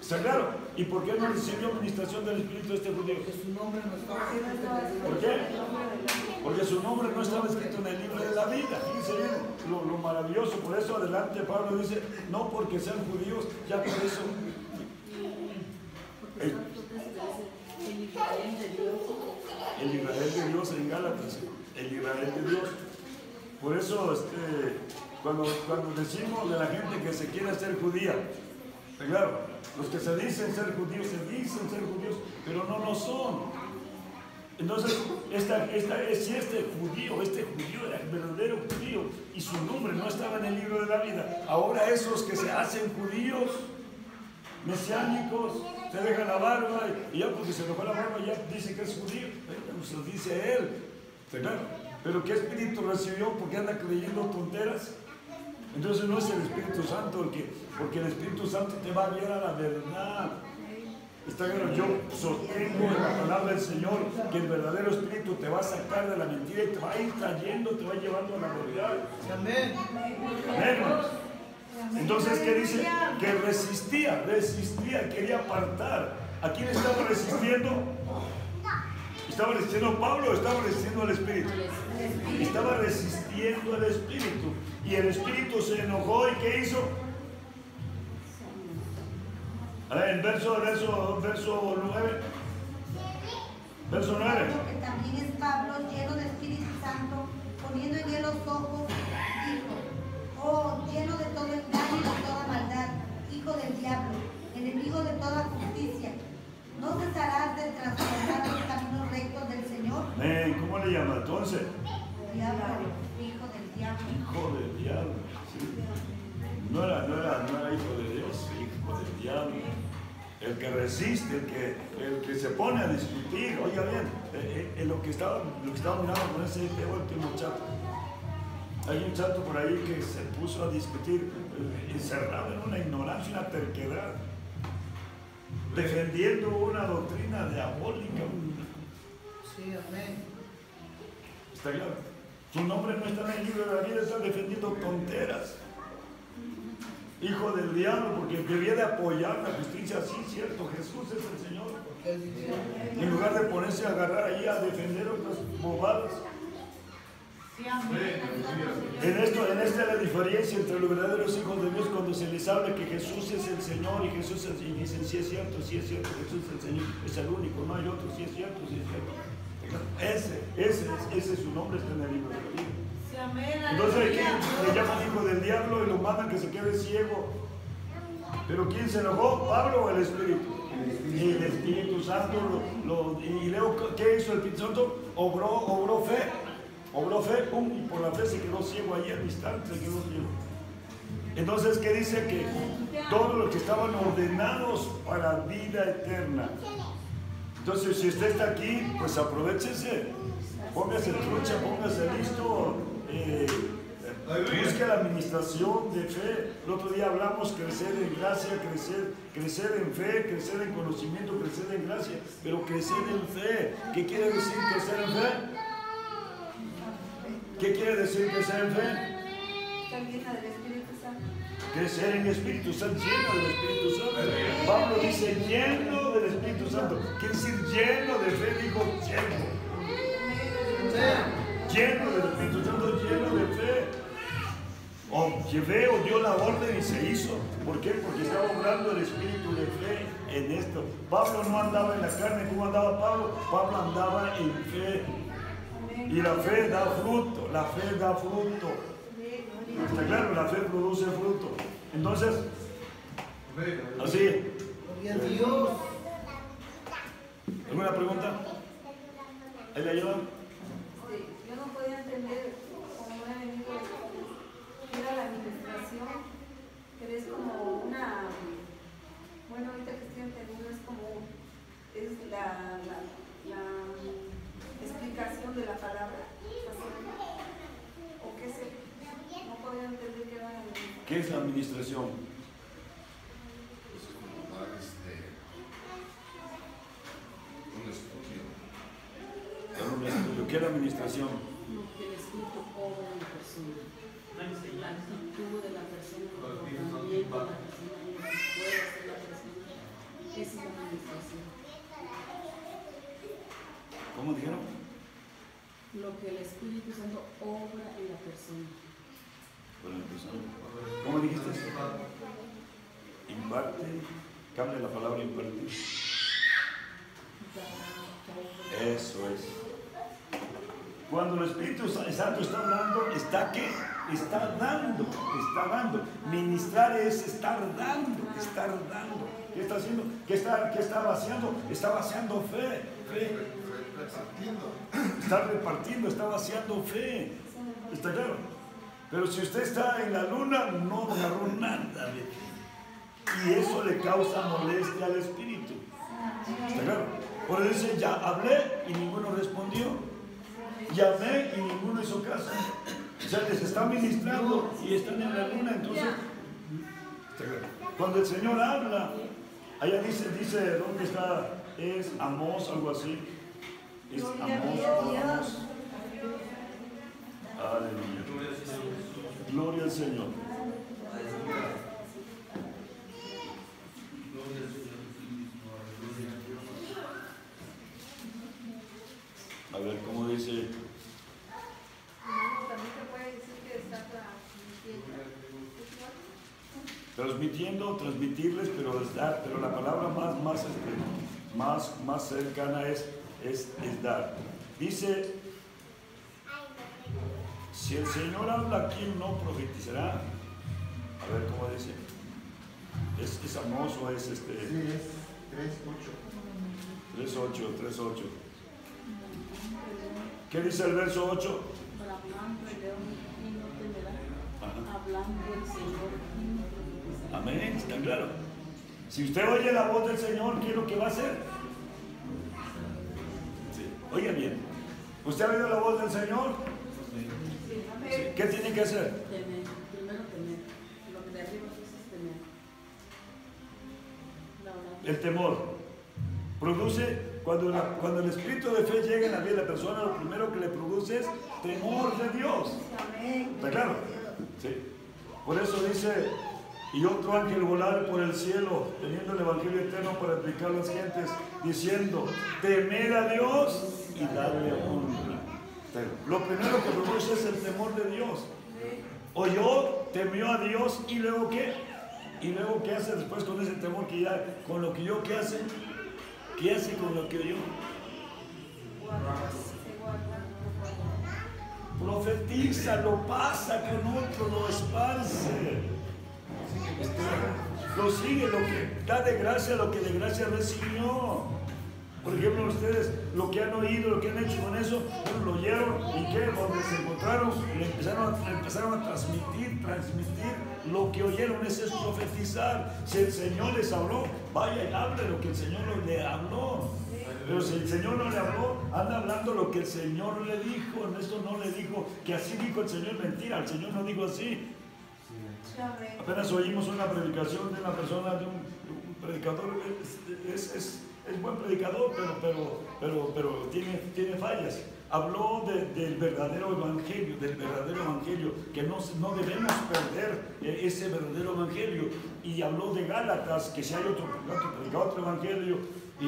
Está claro. ¿Y por qué no recibió administración del Espíritu este judío? Porque su nombre no estaba escrito en el libro. ¿Por qué? Porque su nombre no estaba escrito en el libro de la vida. Fíjense bien lo, lo maravilloso. Por eso adelante Pablo dice, no porque sean judíos, ya por eso. El Israel de Dios. El Israel de Dios en Gálatas. El Israel de Dios. Por eso, este, cuando, cuando decimos de la gente que se quiere hacer judía, claro, los que se dicen ser judíos, se dicen ser judíos, pero no lo son. Entonces, esta, esta, si este judío, este judío era el verdadero judío y su nombre no estaba en el libro de la vida, ahora esos que se hacen judíos, mesiánicos, se dejan la barba y ya porque se dejó la barba ya dice que es judío, se lo dice él, ¿está claro? Pero ¿qué espíritu recibió? porque anda creyendo tonteras? Entonces no es el Espíritu Santo el que, porque el Espíritu Santo te va a guiar a la verdad. Está claro, yo sostengo en la palabra del Señor que el verdadero Espíritu te va a sacar de la mentira y te va a ir trayendo, te va llevando a la verdad. Amén. Amén. Entonces, ¿qué dice? Que resistía, resistía, quería apartar. ¿A quién estaba resistiendo? ¿Estaba resistiendo Pablo o estaba resistiendo al Espíritu? Estaba resistiendo al Espíritu. Y el Espíritu se enojó y ¿qué hizo? A ver, en verso, verso, verso 9. Verso 9. Pablo, que también es Pablo, lleno de Espíritu Santo, poniendo en él los ojos, dijo, oh, lleno de todo engaño y de toda maldad, hijo del diablo, enemigo de toda justicia, ¿no cesarás de trastornar los caminos rectos del Señor? Amén. ¿Cómo le llama entonces? Diablo, hijo del diablo. ¿sí? No, era, no, era, no era hijo de Dios, hijo del diablo. El que resiste, el que, el que se pone a discutir. Oiga bien, eh, eh, lo, que estaba, lo que estaba mirando con ese último chat. Hay un chato por ahí que se puso a discutir, eh, encerrado en una ignorancia, una terquedad, defendiendo una doctrina diabólica. Sí, amén. ¿Está claro? Su nombre no está en el libro de la vida, está defendiendo tonteras. Hijo del diablo, porque debía de apoyar la justicia, sí, cierto, Jesús es el Señor. En lugar de ponerse a agarrar ahí a defender otras bobadas. En esto, en esta es la diferencia entre los verdaderos hijos de Dios cuando se les habla que Jesús es el Señor y Jesús es, y dicen, sí es cierto, sí es cierto, Jesús es el Señor, es el único, no hay otro, sí es cierto, sí es cierto. Ese, ese, es- ese es su nombre, está en el libro de la vida. Entonces aquí le llaman hijo del diablo y lo mandan que se quede ciego. Pero ¿quién se enojó? ¿Pablo o el Espíritu? Y el Espíritu Santo lo, lo- y leo qué hizo el Espíritu Santo, obró, obró fe. Obró fe, pum, y por la fe se quedó ciego ahí al instante, se quedó ciego. Entonces, ¿qué dice? Que todos los que estaban ordenados para vida eterna. Entonces, si usted está aquí, pues aprovechese. Póngase trucha, póngase listo. eh, busque la administración de fe. El otro día hablamos crecer en gracia, crecer, crecer en fe, crecer en conocimiento, crecer en gracia, pero crecer en fe. ¿Qué quiere decir crecer en fe? ¿Qué quiere decir crecer en fe? Crecer en Espíritu Santo, lleno del Espíritu Santo. Pablo dice lleno del Espíritu Santo. Quiere decir lleno de fe, dijo lleno. Lleno del Espíritu Santo, lleno de fe. O llevé o dio la orden y se hizo. ¿Por qué? Porque estaba obrando el Espíritu de fe en esto. Pablo no andaba en la carne. ¿Cómo andaba Pablo? Pablo andaba en fe. Y la fe da fruto, la fe da fruto. Está claro, la fe produce fruto. Entonces, así, gloria a Dios. ¿Alguna pregunta? ¿Ahí le ayudan? Sí, yo no podía entender cómo he venido que era la administración, pero es como una, bueno, ahorita que estoy entendiendo es como, es la, la, la explicación de la palabra, o qué sé, no podía entender qué era la administración. ¿Qué es la administración? ¿Qué es la administración? Lo que el Espíritu obra en la persona. La actitud de la persona, el comportamiento de la persona, que puede hacer la persona. Esa es la administración. ¿Cómo dijeron? Lo que el Espíritu Santo obra en la persona. Bueno, ¿Cómo dijiste? Imparte, cambia la palabra impartir. Eso es. Cuando el Espíritu Sa- Santo está hablando, ¿está qué? Está dando, está dando. Ministrar es estar dando, estar dando. ¿Qué está haciendo? ¿Qué está, qué está vaciando? Está vaciando fe, fe. Está repartiendo, está vaciando fe. ¿Está claro? Pero si usted está en la luna, no agarró nada de fe. Y eso le causa molestia al Espíritu. ¿Está claro? Por eso dice, ya hablé y ninguno respondió. Llamé y ninguno hizo caso. O sea, les está ministrando y están en la luna, entonces. Cuando el Señor habla, allá dice, dice, ¿dónde está? Es Amos, algo así. Es Amos. Aleluya. Gloria al Señor. A ver, ¿cómo dice? También se puede decir que está transmitiendo. Transmitirles, pero es dar, pero la palabra más, más, este, más, más cercana es, es, es dar. Dice, si el Señor habla, ¿quién no profetizará? A ver cómo dice. ¿Es, es Amós o es este? Sí, es 3.8. 3.8, 3.8. ¿Qué dice el verso 8? Hablando el león y no temerá. Ajá. Hablando el Señor y no profetizará. Amén, está claro. Si usted oye la voz del Señor, ¿qué es lo que va a hacer? Sí. Oiga bien, ¿usted ha oído la voz del Señor? Sí. ¿Qué tiene que hacer? Temer, primero temer. Lo que es temer. El temor. Produce, cuando, la- cuando el espíritu de fe llega en la vida de la persona, lo primero que le produce es temor de Dios. ¿Está claro? Sí. Por eso dice, y otro ángel volar por el cielo, teniendo el Evangelio eterno para explicar a las gentes, diciendo, temer a Dios y darle honra. Lo primero que produce es el temor de Dios. Oyó, temió a Dios y luego qué? Y luego qué hace después con ese temor que ya, con lo que yo, ¿qué hace? ¿Qué hace con lo que oyó? Profetiza, lo pasa con otro, lo esparce. Lo sigue, lo que da de gracia, lo que de gracia recibió. Por ejemplo, ustedes lo que han oído, lo que han hecho con eso, bueno, lo oyeron y que donde se encontraron, le empezaron, a, empezaron a transmitir, transmitir lo que oyeron, eso es profetizar. Si el Señor les habló, vaya y hable lo que el Señor le habló. Pero si el Señor no le habló, anda hablando lo que el Señor le dijo. En esto no le dijo que así dijo el Señor, mentira, el Señor no dijo así. Apenas oímos una predicación de una persona, de un, predicador, es, es- es- es buen predicador, pero, pero, pero, pero tiene, tiene fallas. Habló de- del verdadero evangelio, del verdadero evangelio, que no, no debemos perder ese verdadero evangelio. Y habló de Gálatas, que si hay otro, otro otro evangelio, y,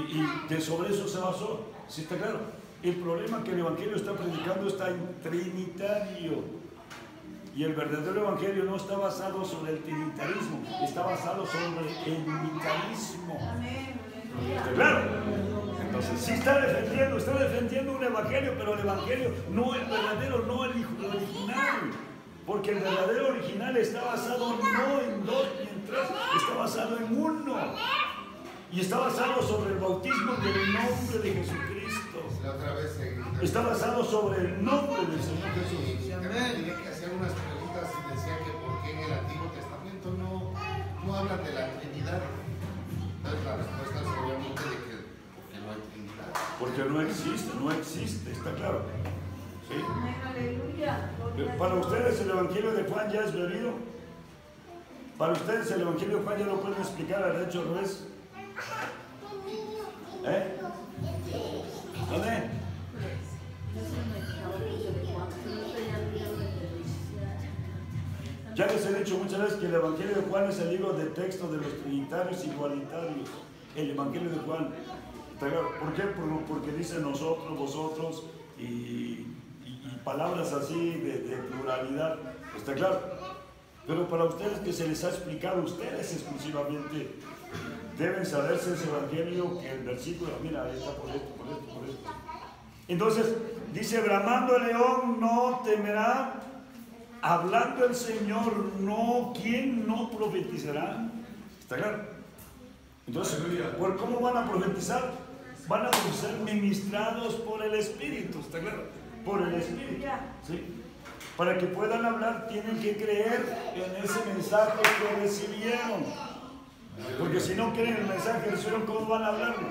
y sobre eso se basó. ¿Sí está claro? El problema que el evangelio está predicando está en trinitario. Y el verdadero evangelio no está basado sobre el trinitarismo, está basado sobre el unitarismo. Amén. ¿Está claro? Entonces, sí está defendiendo, está defendiendo un evangelio, pero el evangelio no el verdadero, no el original. Porque el verdadero original está basado no en dos ni en tres, está basado en uno. Y está basado sobre el bautismo del nombre de Jesucristo. Está basado sobre el nombre del Señor Jesús. porque no existe, no existe, está claro. ¿Sí? Para ustedes el Evangelio de Juan ya es bebido. Para ustedes el Evangelio de Juan ya lo pueden explicar, de hecho no es. ¿Eh? ¿Dónde? Ya les he dicho muchas veces que el Evangelio de Juan es el libro de texto de los trinitarios igualitarios. El Evangelio de Juan ¿Por qué? Por- Porque dice nosotros, vosotros y, y- y palabras así de, de pluralidad. ¿Está claro? Pero para ustedes que se les ha explicado, ustedes exclusivamente deben saberse ese Evangelio que el versículo, mira, ahí está por esto, por esto, por esto. Entonces, dice, bramando el león no temerá, hablando el Señor, no, ¿quién no profetizará? ¿Está claro? Entonces, ¿por cómo van a profetizar? Van a ser ministrados por el Espíritu, ¿está claro? Por el Espíritu. ¿sí? Para que puedan hablar, tienen que creer en ese mensaje que recibieron. Porque si no creen el mensaje que recibieron, ¿cómo van a hablarlo?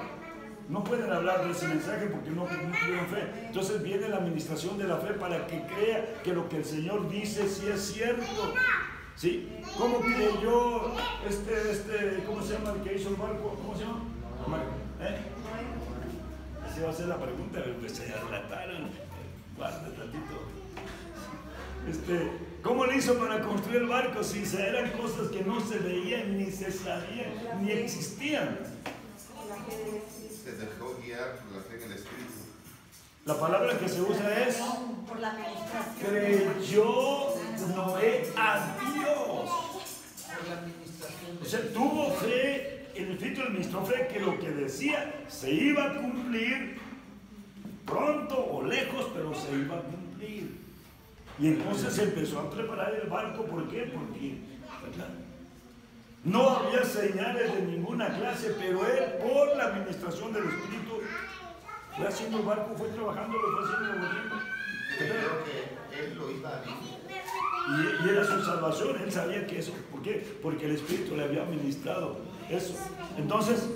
No pueden hablar de ese mensaje porque no, tuvieron fe. Entonces viene la administración de la fe para que crea que lo que el Señor dice sí es cierto. ¿Sí? ¿Cómo creyó este, este, ¿cómo se llama el que hizo el barco? ¿Cómo se llama? ¿Eh? Esa va a ser la pregunta, pero se adelantaron. Guarda tantito. Este, ¿Cómo le hizo para construir el barco si se- eran cosas que no se veían, ni se sabían, ni existían? Se dejó guiar por la fe en el Espíritu. La palabra que se usa es Por la administración. creyó Noé a Dios. O sea, tuvo fe, el Espíritu le ministró fe que lo que decía se iba a cumplir pronto o lejos, pero se iba a cumplir. Y entonces empezó a preparar el barco, ¿por qué? Porque ¿verdad? no había señales de ninguna clase, pero él, por la administración del Espíritu, fue haciendo el barco, fue trabajando, lo fue haciendo, lo fue que él lo iba a. Y, y era su salvación, él sabía que eso, ¿por qué? Porque el Espíritu le había ministrado eso. Entonces,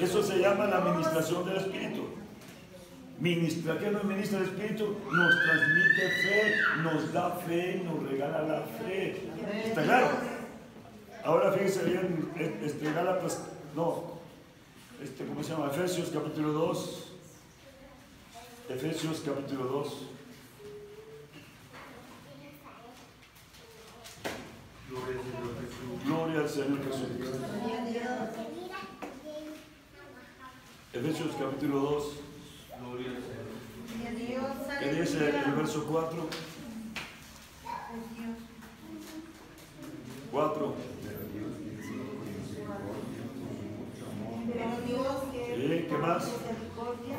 eso se llama la administración del Espíritu. Ministra, ¿qué nos ministra el Espíritu? Nos transmite fe, nos da fe, nos regala la fe. ¿Está claro? Ahora fíjense bien, este, Gálatas, no, este, ¿cómo se llama? Efesios capítulo 2. Efesios capítulo 2. Gloria al Señor Jesús. Efesios capítulo 2. ¿Qué dice el verso 4? 4. Pero Dios que Sí, ¿qué más? misericordia,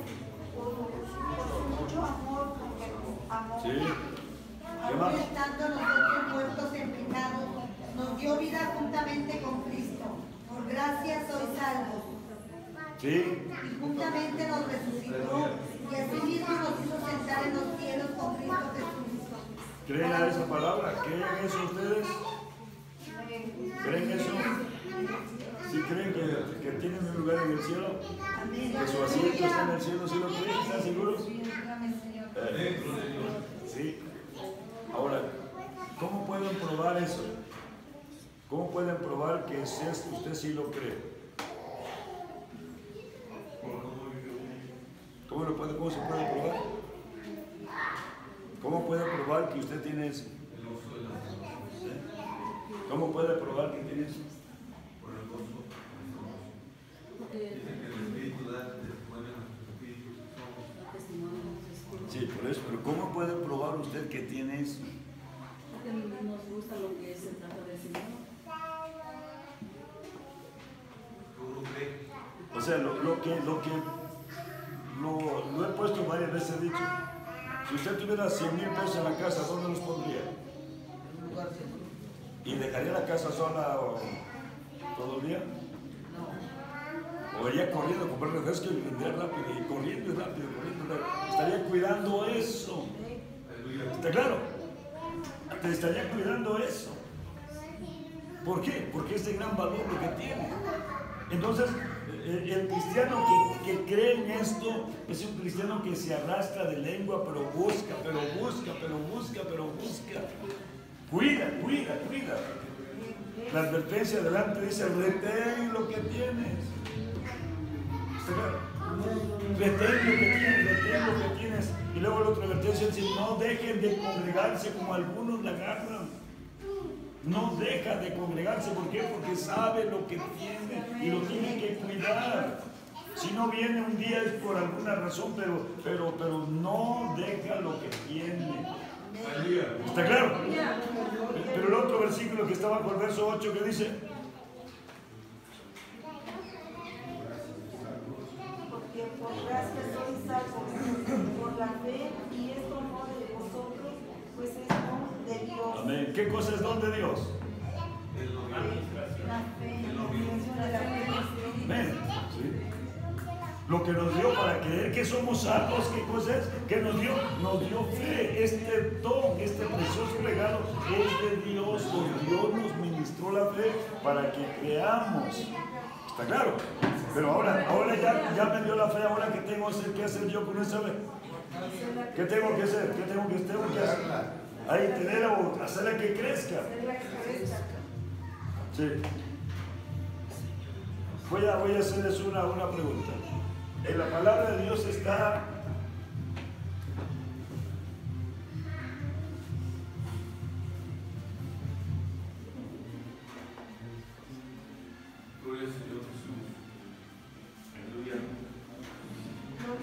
por por mucho amor, porque amor. Sí. ¿Qué Aún estando nosotros muertos en pecado, nos dio vida juntamente con Cristo. Por gracia sois salvos. Sí. Y juntamente nos resucitó y asimismo nos hizo sentar en los cielos con Cristo Jesús. ¿Creen a esa palabra? ¿Creen eso ustedes? ¿Creen eso? ¿Sí creen que, que tienen un lugar en el cielo? ¿Que su asiento está en el cielo? ¿Sí lo creen? ¿Están seguros? Sí. Ahora, ¿cómo pueden probar eso? ¿Cómo pueden probar que usted, usted sí lo cree? ¿Cómo, lo puede, ¿Cómo se puede probar? ¿Cómo puede probar que usted tiene eso? ¿Cómo puede probar que tiene eso? Porque testimonio Sí, por eso, pero ¿cómo puede probar usted que tiene eso? Porque nos gusta lo que se trata del Señor. O sea, lo, lo que, lo que, lo, lo he puesto varias veces, he dicho, si usted tuviera 100 mil pesos en la casa, ¿dónde los pondría? ¿Y dejaría la casa sola o, todo el día? O iría corriendo a comprar refresco y vender rápido, y corriendo y rápido. Estaría cuidando eso. ¿Está claro? Te estaría cuidando eso. ¿Por qué? Porque es de gran valor lo que tiene. Entonces, el, cristiano que, que cree en esto es un cristiano que se arrastra de lengua, pero busca, pero busca, pero busca, pero busca. Cuida, cuida, cuida. La advertencia adelante dice, retén lo que tienes. ¿Está claro? Retén lo que tienes, retén lo que tienes. Y luego la otra advertencia dice, no dejen de congregarse como algunos la agarran. no deja de congregarse. ¿Por qué? Porque sabe lo que tiene y lo tiene que cuidar. Si no viene un día es por alguna razón, pero, pero, pero no deja lo que tiene. ¿Está claro? Pero el otro versículo que está bajo el verso 8 que dice, Por gracia sois salvos por la fe, y esto no de vosotros, pues es don de Dios. amén. ¿Qué cosa es don de Dios? La fe, la dimensión de la fe. Amén. ¿Sí? Lo que nos dio para creer que somos salvos, ¿qué cosa es? Que nos dio, nos dio fe. Este don, este precioso regalo es de Dios. Dios nos ministró la fe para que creamos. ¿Está claro? Pero ahora, ahora ya, ya me dio la fe, ahora que tengo que hacer, ¿qué hacer yo con esa fe? ¿Qué tengo que hacer? ¿Qué tengo que, tengo que hacer? Ahí tenerla o hacerla que crezca. Sí. Voy a, voy a hacerles una, una pregunta. En la palabra de Dios está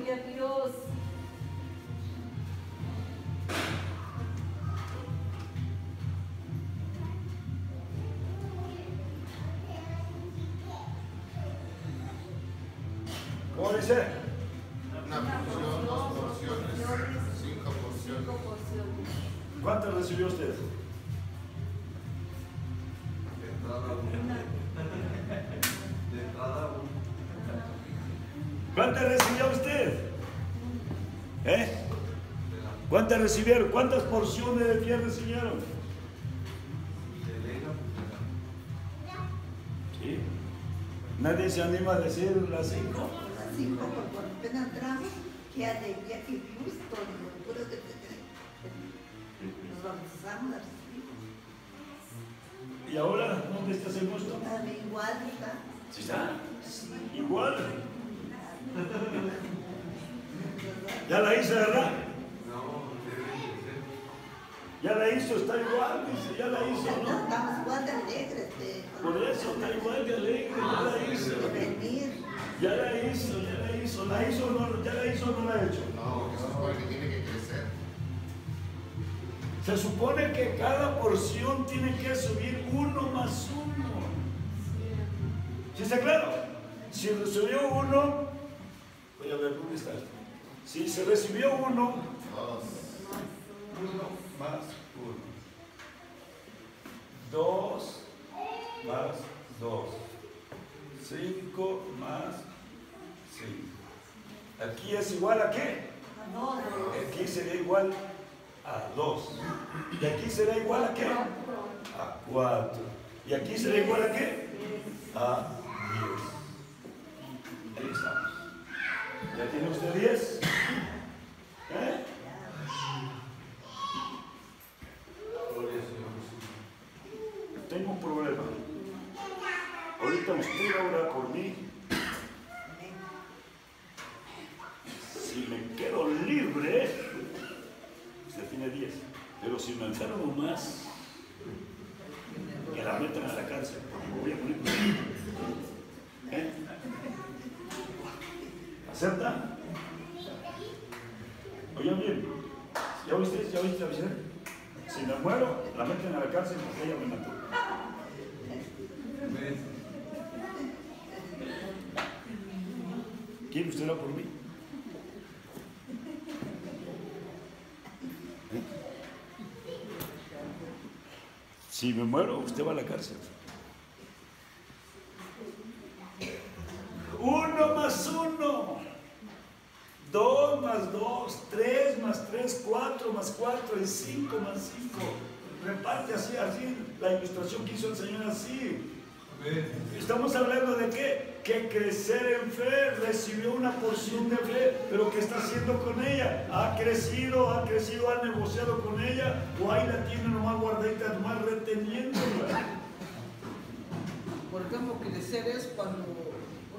Gloria a Dios. ¿Cómo dice? Una porción, dos porciones, cinco porciones. Cinco porciones. ¿Cuántas recibió usted? De entrada uno. De entrada uno. ¿Cuántas recibió usted? ¿Eh? ¿Cuántas recibieron? ¿Cuántas porciones de tierra recibieron? Sí. Nadie se anima a decir las cinco. Las cinco, por cuando apenas entramos, qué alegría, qué gusto, Nos bautizamos, las recibimos. ¿Y ahora dónde está ese gusto? Igual. ¿Sí está? Igual. Ya la hice, ¿verdad? No. Ya la hizo, está igual, dice, ya la hizo, ¿no? Estamos igual de alegres Por eso está igual de alegre, ya la hizo. de venir. Ya la hizo, ya la hizo, la hizo o no, ya la hizo o no la ha hecho. No, que se supone que tiene que crecer. Se supone que cada porción tiene que subir uno más uno. ¿Sí está claro? Si recibió uno, voy a ver dónde está esto. Si se recibió uno, Dos. uno más uno. Dos más dos. Cinco más cinco. Aquí es igual a qué? Aquí sería igual a 2. Y aquí será igual a qué? A 4. Y aquí será igual a qué? A 10. Ahí estamos. ¿Ya tiene usted 10? ¿Eh? Tengo un problema. Ahorita usted ora por mí. Si me quedo libre, usted tiene 10. Pero si me enfermo más, que la metan a la cárcel. porque me voy a morir. ¿Eh? ¿Acepta? Oigan bien, ¿ya oíste? ¿Ya oíste avisar? Si me muero, la meten a la cárcel porque ella me mató. ¿Quiere usted orar por mí? Si me muero, usted va a la cárcel. Uno más uno. Dos más dos. Tres más tres. Cuatro más cuatro. Y cinco más cinco. Reparte así, así. La ilustración que hizo el Señor así. Estamos hablando de qué? Que crecer en fe, recibió una porción de fe, pero ¿qué está haciendo con ella? ¿Ha crecido, ha crecido, ha negociado con ella? ¿O ahí la tiene nomás guardadita, nomás reteniéndola? Por ejemplo, crecer es cuando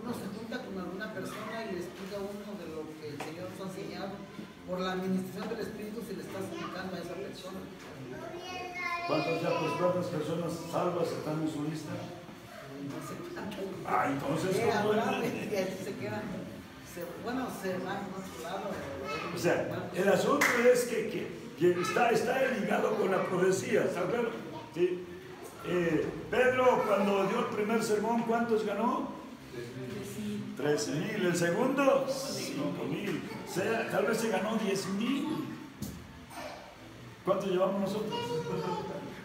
uno se junta con alguna persona y le explica uno de lo que el Señor nos ha enseñado. Por la administración del Espíritu se le está explicando a esa persona. ¿Cuántas, ya, pues, cuántas personas salvas están en su lista? Ah, entonces, se quedan. bueno, se van a. O sea, el asunto es que, que- que está, está ligado con la profecía, ¿está claro? Sí. Eh, Pedro, cuando dio el primer sermón, ¿cuántos ganó? 13 mil. El segundo, 5 mil. Tal vez se ganó 10 mil. ¿Cuántos llevamos nosotros?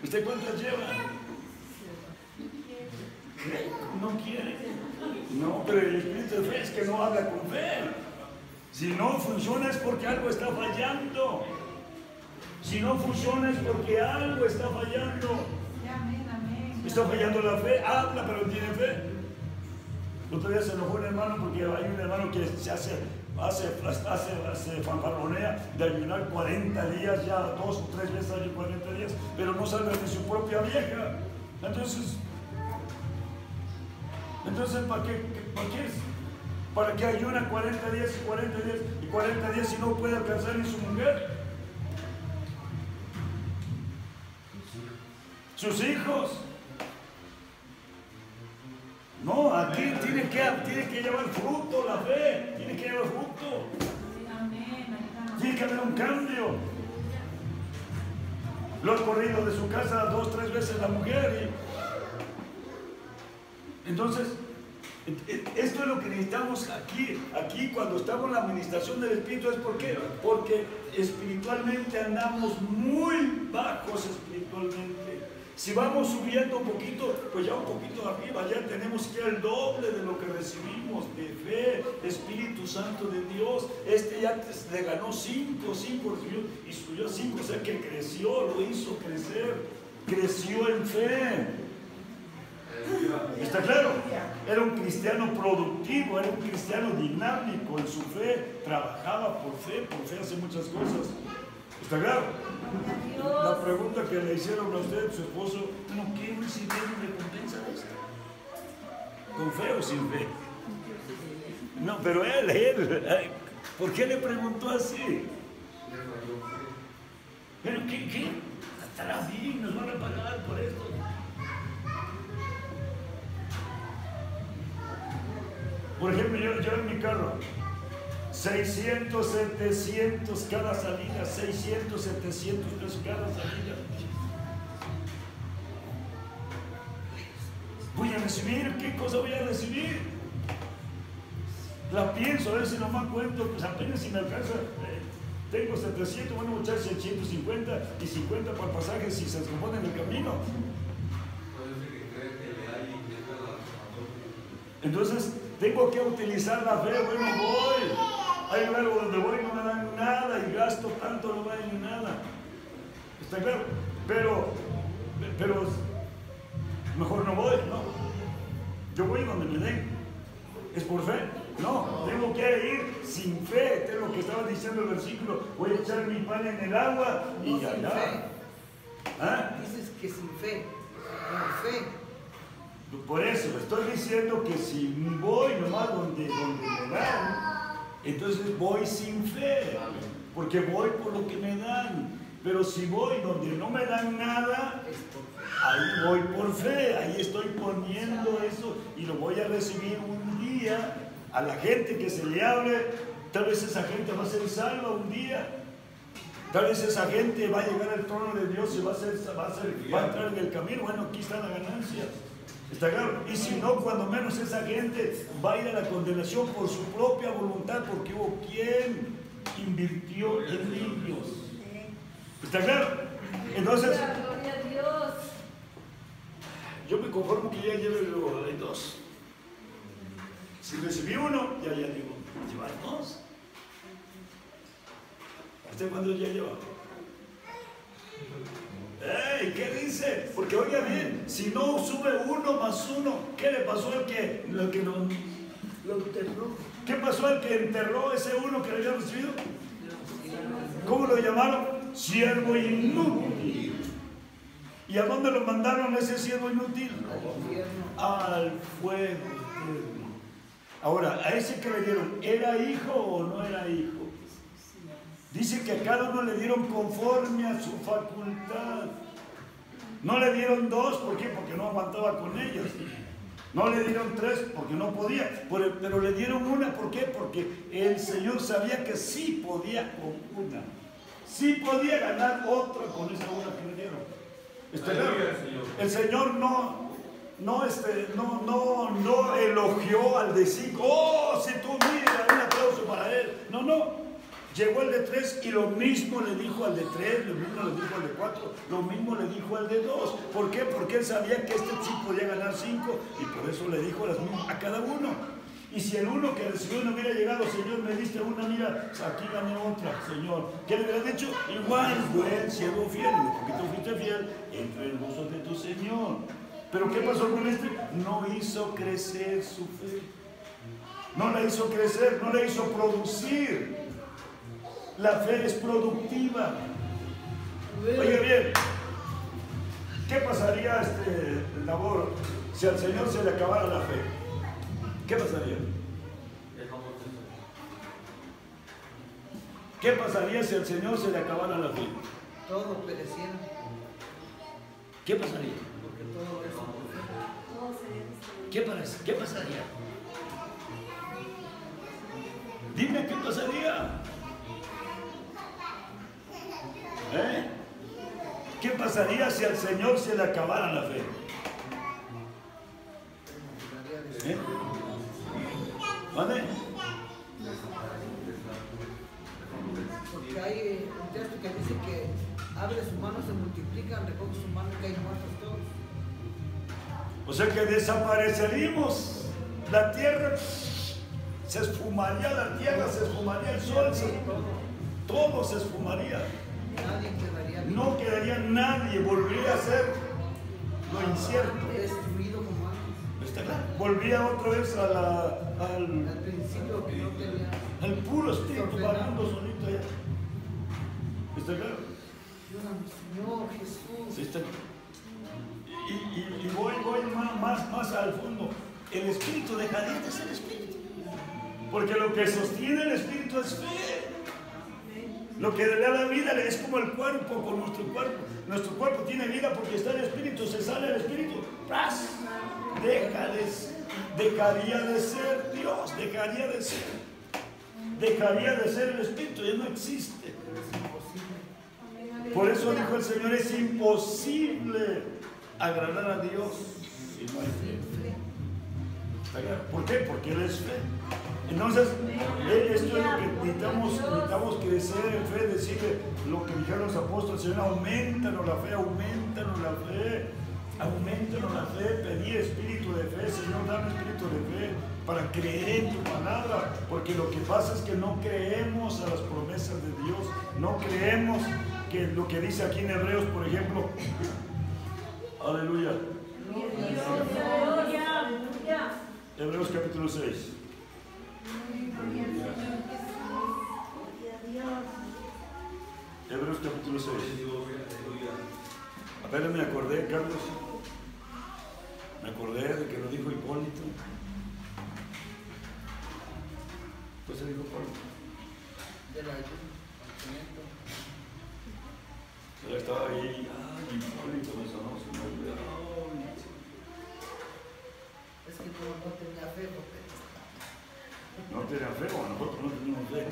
¿Usted cuántos lleva? No quiere. No, pero el espíritu de fe es que no habla con fe. Si no funciona es porque algo está fallando. Si no funciona es porque algo está fallando. Está fallando la fe, habla pero no tiene fe. Otro día se enojó un hermano porque hay un hermano que se hace, hace, hace, hace fanfarronea de ayunar 40 días, ya dos o tres veces al 40 días, pero no salga de su propia vieja. Entonces, entonces ¿para qué, para qué es? ¿Para qué ayuna 40 días y 40 días y 40 días si no puede alcanzar ni su mujer? Sus hijos. No, aquí tiene que, tiene que llevar fruto la fe, tiene que llevar fruto, tiene que haber un cambio. Lo ha corrido de su casa dos, tres veces la mujer. y- Entonces, e- e- esto es lo que necesitamos aquí, aquí cuando estamos en la administración del Espíritu, ¿es por qué? Porque espiritualmente andamos muy bajos espiritualmente. Si vamos subiendo un poquito, pues ya un poquito arriba, ya tenemos que el doble de lo que recibimos de fe, Espíritu Santo de Dios. Este ya le ganó cinco, cinco y subió cinco, o sea que creció, lo hizo crecer, creció en fe. ¿Está claro? Era un cristiano productivo, era un cristiano dinámico en su fe, trabajaba por fe, por fe hace muchas cosas. ¿Está claro? La pregunta que le hicieron a usted, su esposo, ¿no quiere recibir una recompensa de esto? ¿Con fe o sin fe? No, pero él, él, ¿por qué le preguntó así? ¿Pero qué? qué? Estará bien, nos van a pagar por esto. Por ejemplo, yo, yo en mi carro, 600, 700 cada salida, 600, 700 pesos cada salida. Voy a recibir, ¿qué cosa voy a recibir? La pienso, a ver si no me cuento, pues apenas si me alcanza. eh, tengo 700, bueno, muchachos, 150 y 50 para pasaje si se descompone en el camino. Entonces, tengo que utilizar la fe, bueno, voy. Hay luego donde voy no me dan nada y gasto tanto, no me dan nada. ¿Está claro? Pero, pero, mejor no voy, ¿no? Yo voy donde me den. ¿Es por fe? No, tengo que ir sin fe. Es lo que estaba diciendo el versículo. Voy a echar mi pan en el agua y No sin allá. fe. ¿Ah? Dices que sin fe. Con fe. Por eso, estoy diciendo que si voy nomás donde, donde me dan, entonces voy sin fe, porque voy por lo que me dan. Pero si voy donde no me dan nada, ahí voy por fe, ahí estoy poniendo eso y lo voy a recibir un día a la gente que se le hable. Tal vez esa gente va a ser salva un día. Tal vez esa gente va a llegar al trono de Dios y va a, ser, va a, ser- va a entrar en el camino. Bueno, aquí está la ganancia. ¿Está claro? Y si no, cuando menos esa gente va a ir a la condenación por su propia voluntad, porque hubo quien invirtió en niños. ¿Está claro? Entonces, Gloria a Dios. yo me conformo que ya lleve dos. Si recibí uno, ya ya digo, llevar dos. ¿Usted cuántos ya lleva? ¿Qué dice? Porque oiga bien, si no sube uno más uno, ¿qué le pasó al que, al que no- Lo enterró. ¿Qué pasó al que enterró ese uno que le había recibido? ¿Cómo lo llamaron? Siervo inútil. ¿Y a dónde lo mandaron ese siervo inútil? Al fuego. Ahora, a ese que le dieron, ¿era hijo o no era hijo? Dice que a cada uno le dieron conforme a su facultad. No le dieron dos, ¿por qué? Porque no aguantaba con ellos. No le dieron tres porque no podía, pero, le dieron una, ¿por qué? Porque el Señor sabía que sí podía con una. Sí podía ganar otra con esa una que le dieron. Señor. El Señor no, no, este, no, no, no elogió al de cinco. Oh, si tú mira, un aplauso para él. No, no. Llegó el de tres y lo mismo le dijo al de tres, lo mismo le dijo al de cuatro, lo mismo le dijo al de dos. ¿Por qué? Porque él sabía que este sí podía ganar cinco y por eso le dijo las mismas a cada uno. Y si el uno que recibió no hubiera llegado, Señor, me diste una, mira, aquí gané otra, Señor. ¿Qué le hubiera dicho? Igual, buen siervo fiel, porque tú fuiste fiel, entra en el gozo de tu Señor. Pero ¿qué pasó con este? No hizo crecer su fe. No la hizo crecer, no la hizo producir. La fe es productiva. Oye bien, ¿qué pasaría, este, labor, si al Señor se le acabara la fe? ¿Qué pasaría? ¿Qué pasaría si al Señor se le acabara la fe? Todo pereciera, ¿Qué pasaría? porque todo. ¿Qué, parece? ¿Qué pasaría? Dime qué pasaría. ¿Eh? ¿Qué pasaría si al Señor se le acabara la fe? ¿Eh? ¿Vale? Porque hay eh, un texto que dice que abre su mano, se multiplican, recoge su mano y caen muertos todos. O sea que desapareceríamos. La tierra se esfumaría, la tierra se esfumaría, el sol, se- todo se esfumaría. No quedaría nadie, volvería a ser lo incierto. destruido como antes. ¿Está claro? Volvía otra vez a la- al, Al principio que no tenía. al puro espíritu vagando solito allá. ¿Está claro? Señor Jesús. Sí, está- Y, y- y voy, voy más, más, más al fondo. El espíritu dejaría de ser espíritu. Porque lo que sostiene el espíritu es fe. Lo que le da la vida es como el cuerpo con nuestro cuerpo. Nuestro cuerpo tiene vida porque está el espíritu, se sale el espíritu. ¡pras! Deja de ser, dejaría de ser Dios, dejaría de ser. Dejaría de ser el espíritu, ya no existe. Por eso dijo el Señor, es imposible agradar a Dios. ¿Por qué? Porque Él es fe. Entonces, eh, esto es lo que necesitamos, necesitamos crecer en fe, decirle lo que dijeron los apóstoles, Señor, aumentanos la fe, aumentanos la fe, aumentanos la fe, pedí espíritu de fe, Señor, dame espíritu de fe para creer en tu palabra, porque lo que pasa es que no creemos a las promesas de Dios, no creemos que lo que dice aquí en Hebreos, por ejemplo, aleluya, Aleluya, aleluya. Hebreos capítulo 6. Hebreos capítulo 6. Aleluya. Apenas me acordé, Carlos. Me acordé de que lo dijo Hipólito. Pues se dijo Hipólito. De la ayuda. Yo estaba ahí, ay, Hipólito me sonó su nombre. Es que como no tenía fe, No tenía fe, o nosotros no teníamos fe.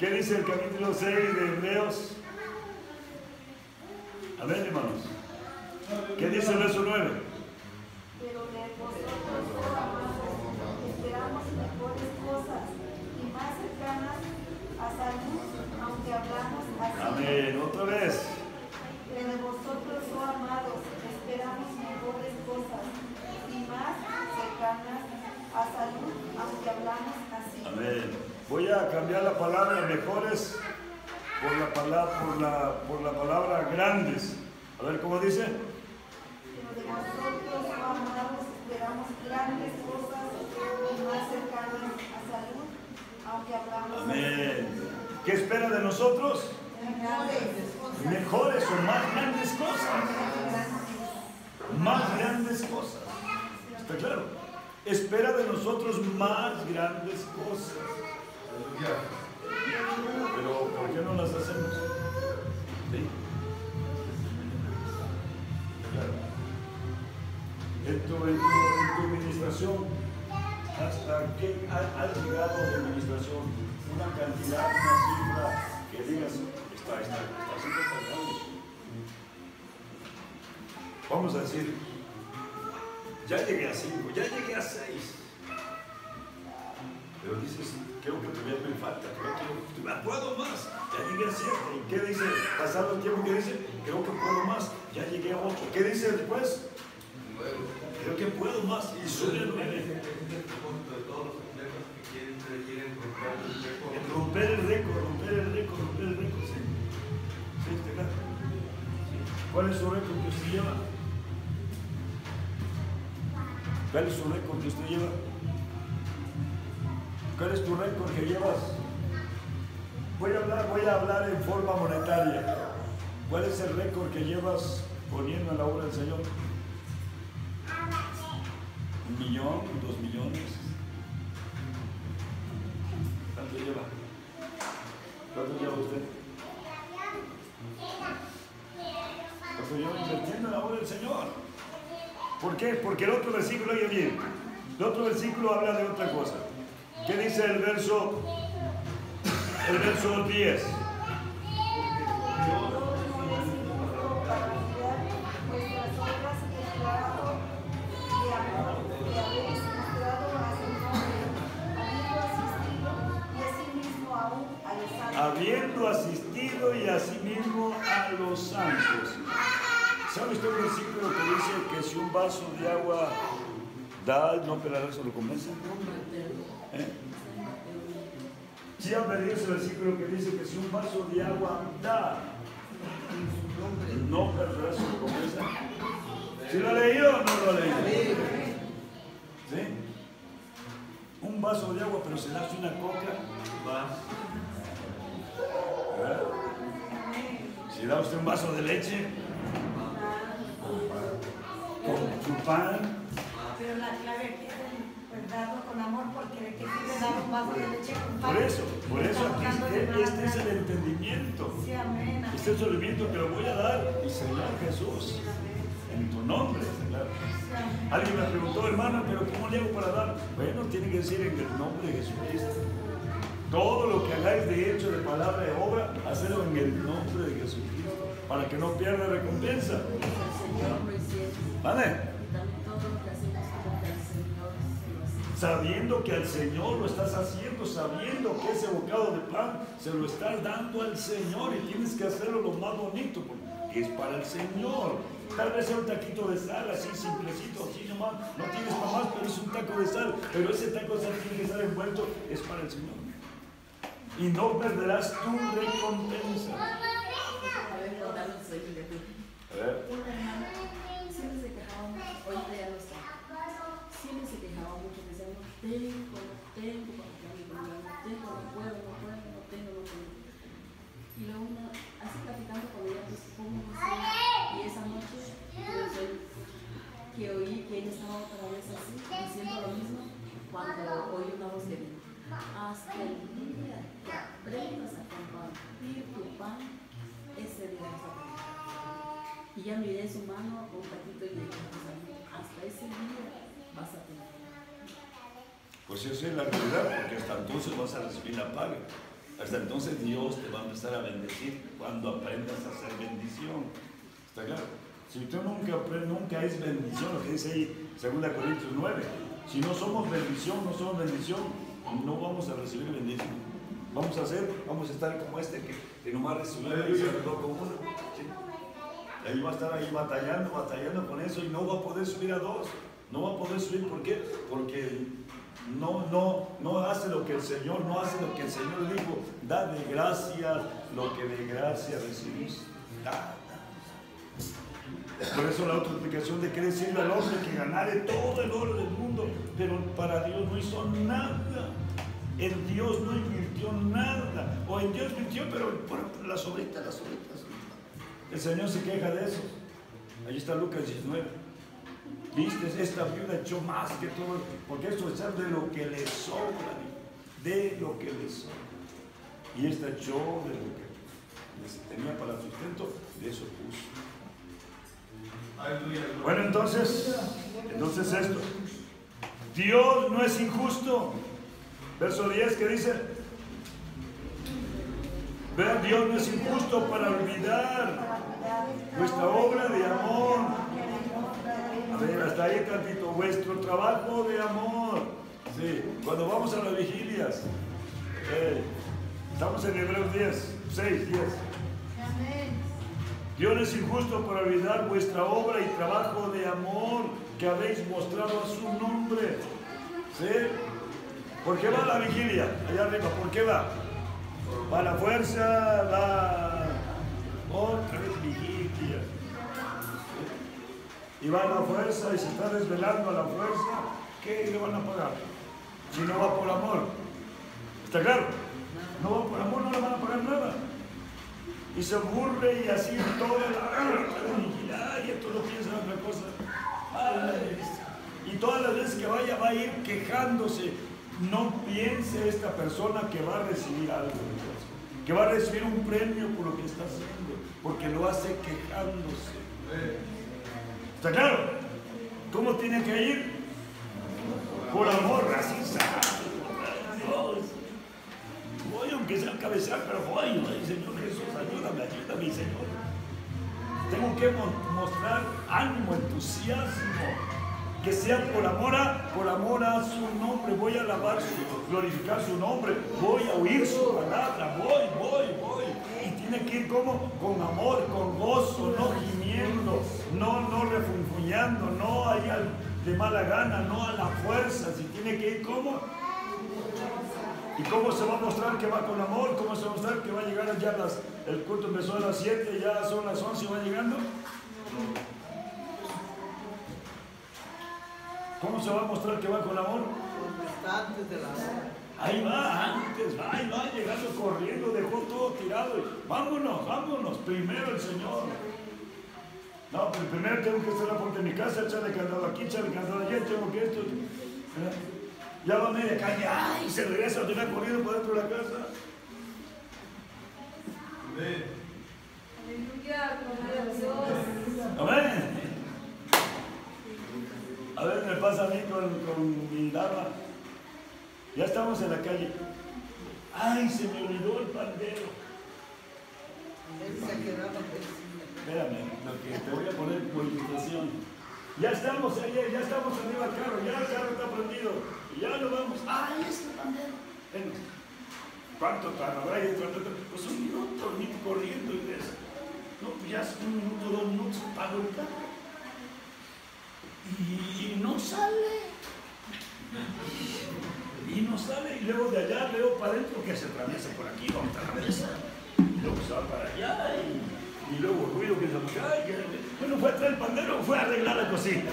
¿Qué dice el capítulo 6 de Hebreos? A ver, hermanos. ¿Qué dice el verso 9? Pero de vosotros, amados, esperamos mejores cosas y más cercanas a salud, aunque hablamos así. Amén. Otra vez. Pero de vosotros, oh amados, esperamos mejores cosas y más cercanas a salud, aunque hablamos así. Amén. Voy a cambiar la palabra mejores por la palabra, por la, por la palabra grandes. A ver cómo dice. Pero de vosotros, oh amados, esperamos grandes cosas y más cercanas a salud, aunque hablamos Amén. ¿Qué espera de nosotros? así. Mejores o más grandes cosas. Más grandes cosas. ¿Está claro? espera de nosotros más grandes cosas. Pero ¿por qué no las hacemos? ¿Sí? En, tu, tu, en tu administración, hasta que ha, llegado a tu administración una cantidad, una cifra que digas, está, está, está, está, está Vamos a decir, ya llegué a 5, ya llegué a 6. Pero dices, creo que todavía me falta, creo que todavía puedo más. Ya llegué a 7. ¿Y qué dice? Pasado el tiempo, ¿qué dice? Creo que puedo más. Ya llegué a 8. ¿Qué dice después? Creo que puedo más. Y sube a 9. Ese es el propósito de todos los atletas que quieren, quieren romper el récord. Romper el récord, romper el récord, sí. Sí. ¿Cuál es su récord que usted lleva? ¿Cuál es su récord que usted lleva? ¿Cuál es tu récord que llevas? Voy a hablar, voy a hablar en forma monetaria. ¿Cuál es el récord que llevas poniendo en la obra del Señor? ¿Un millón? ¿Dos millones? ¿Cuánto lleva? ¿Cuánto lleva usted? ¿Cuánto lleva invirtiendo en la obra del Señor? ¿Por qué? Porque el otro versículo, oye bien, el otro versículo habla de otra cosa. ¿Qué dice el verso, el verso 10? ¿Sabe usted el versículo que dice que si un vaso de agua da, no operará sobre convence? ¿Eh? ¿Sí han leído ese versículo que dice que si un vaso de agua da, no perderá su recompensa? ¿Sí lo ha leído o no lo ha leído? ¿Sí? Un vaso de agua, pero se da una coca, ¿verdad? Si da usted un vaso de leche, con su pan, Pero la clave aquí es el, darlo con amor, porque de qué sirve dar un vaso de leche con pan. por eso, por eso este, este es el entendimiento. Sí, amén. amén. Este es el alimento que lo voy a dar, y Señor Jesús, en tu nombre, amén. Alguien me preguntó, hermano, pero ¿cómo le hago para dar? Bueno, tiene que decir en el nombre de Jesucristo. Todo lo que hagáis de hecho, de palabra, de obra, hacerlo en el nombre de Jesucristo, para que no pierda recompensa. ¿Vale? Sabiendo que al Señor lo estás haciendo, sabiendo que ese bocado de pan se lo estás dando al Señor y tienes que hacerlo lo más bonito, porque es para el Señor. Tal vez sea un taquito de sal, así simplecito, así nomás, no tienes para más, pero es un taco de sal, pero ese taco de sal tiene que estar envuelto, es para el Señor. Y no perderás tu recompensa. De Una hermana siempre se quejaba mucho, ahorita ya no está. Siempre se quejaba mucho, decía, no tengo, no tengo para mi comida, no tengo, no puedo, no puedo, no tengo, no. Y luego una, así platicando con ella, pues, ¿cómo? Y esa noche, que oí que ella estaba otra vez así, diciendo lo mismo, cuando oí una voz que dijo, hasta el día que aprendas a compartir tu pan, ese día vas a. Y ya miré su mano un taquito y le dije, "O sea, hasta ese día vas a tener. pues esa es la realidad, porque hasta entonces vas a recibir la paga. Hasta entonces Dios te va a empezar a bendecir cuando aprendas a hacer bendición. ¿Está claro? Si tú nunca, apre- nunca es bendición, lo que dice ahí 2 Corintios 9, si no somos bendición, no somos bendición, no vamos a recibir bendición. Vamos a hacer, vamos a estar como este que, que nomás recibió y se quedó con uno. ahí va a estar ahí batallando, batallando con eso y no va a poder subir a dos. No va a poder subir, ¿por qué? Porque no, no, no hace lo que el Señor, no hace lo que el Señor dijo. Da de gracia lo que de gracia recibís. Da. Por eso la otra explicación de que decirle al hombre que ganare todo el oro del mundo, pero para Dios no hizo nada. En Dios no invirtió nada. O en Dios invirtió, pero por las sobritas, las sobritas. El Señor se queja de eso. Ahí está Lucas 19. Viste, esta viuda echó más que todo, porque esto es de lo que le sobra, de lo que le sobra. Y esta echó de lo que tenía para sustento, de eso puso. Bueno, entonces, entonces esto. Dios no es injusto. Verso 10 que dice, vean, Dios no es injusto para olvidar vuestra obra de amor. A ver, hasta ahí tantito, vuestro trabajo de amor. Sí, cuando vamos a las vigilias, eh, estamos en Hebreos 10, 6, 10. Dios es injusto por olvidar vuestra obra y trabajo de amor que habéis mostrado a su nombre. ¿Sí? ¿Por qué va la vigilia? Allá arriba, ¿por qué va? Va la fuerza, va otra vez vigilia. Y va la fuerza y se está desvelando a la fuerza, ¿qué le van a pagar? Si no va por amor. ¿Está claro? No va por amor, no le van a pagar nada y se aburre y así toda la y esto no piensa en otra cosa. Y todas las veces que vaya va a ir quejándose. No piense esta persona que va a recibir algo, que va a recibir un premio por lo que está haciendo, porque lo hace quejándose. ¿Está claro? ¿Cómo tiene que ir? Por amor, Dios. Voy aunque sea cabezal, pero voy, ay Señor Jesús, ayúdame, ayúdame, Señor. Tengo que mo- mostrar ánimo, entusiasmo, que sea por amor a, por amor a su nombre. Voy a alabar, su, glorificar su nombre, voy a oír su palabra, voy, voy, voy. Y tiene que ir como con amor, con gozo, no gimiendo, no, no refunfuñando, no ahí de mala gana, no a la fuerza, si tiene que ir como ¿Y cómo se va a mostrar que va con amor? ¿Cómo se va a mostrar que va a llegar ya a las... El culto empezó a las 7, ya son las 11 y va llegando? ¿Cómo se va a mostrar que va con amor? Está antes de la hora. Ahí va, antes, va, ahí va, llegando corriendo, dejó todo tirado. y, Vámonos, vámonos, primero el Señor. No, pero primero tengo que estar a la puerta de mi casa, echarle candado aquí, echarle candado allá, tengo que esto. ¿eh? Ya va media caña, ay, se regresa otra vez corriendo para dentro de la casa. Amén. Aleluya, gloria a Dios. Amén. A ver, me pasa a mí con, con mi dama. Ya estamos en la calle. Ay, se me olvidó el pandero. Espérame, lo que te voy a poner por invitación. Ya estamos allá, ya estamos arriba del carro, ya el carro está prendido. Y ya lo vamos. ¡Ay, este pandero! Bueno, ¿Cuánto tardará? ahí? ¿Cuánto tardará? Pues un minuto, ni corriendo y eso. No, pues ya es un minuto, dos minutos, pago el carro. Y no sale. Y no sale. Y luego de allá veo para adentro que se atraviesa por aquí, vamos a la mesa. Y luego se va para allá y, y luego el ruido que se que- Bueno, fue a traer el pandero, fue a arreglar la cocina.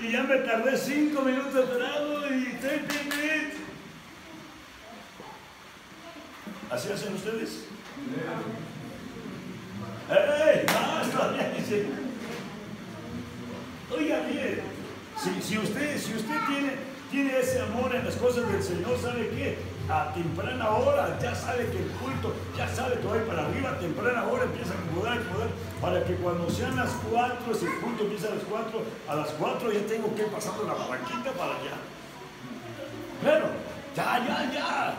Y ya me tardé cinco minutos esperando y ten, ten. ¿Así hacen ustedes? ¡Ey! ¡No, está bien! sí. Oiga bien, si, si usted, si usted tiene, tiene ese amor en las cosas del Señor, ¿sabe qué? A temprana hora ya sabe que el culto, ya sabe que va a ir para arriba, a temprana hora empieza a acomodar, acomodar, para que cuando sean las cuatro, si el culto empieza a las cuatro, a las cuatro ya tengo que pasar de la barranquita para allá. Claro, ya, ya, ya.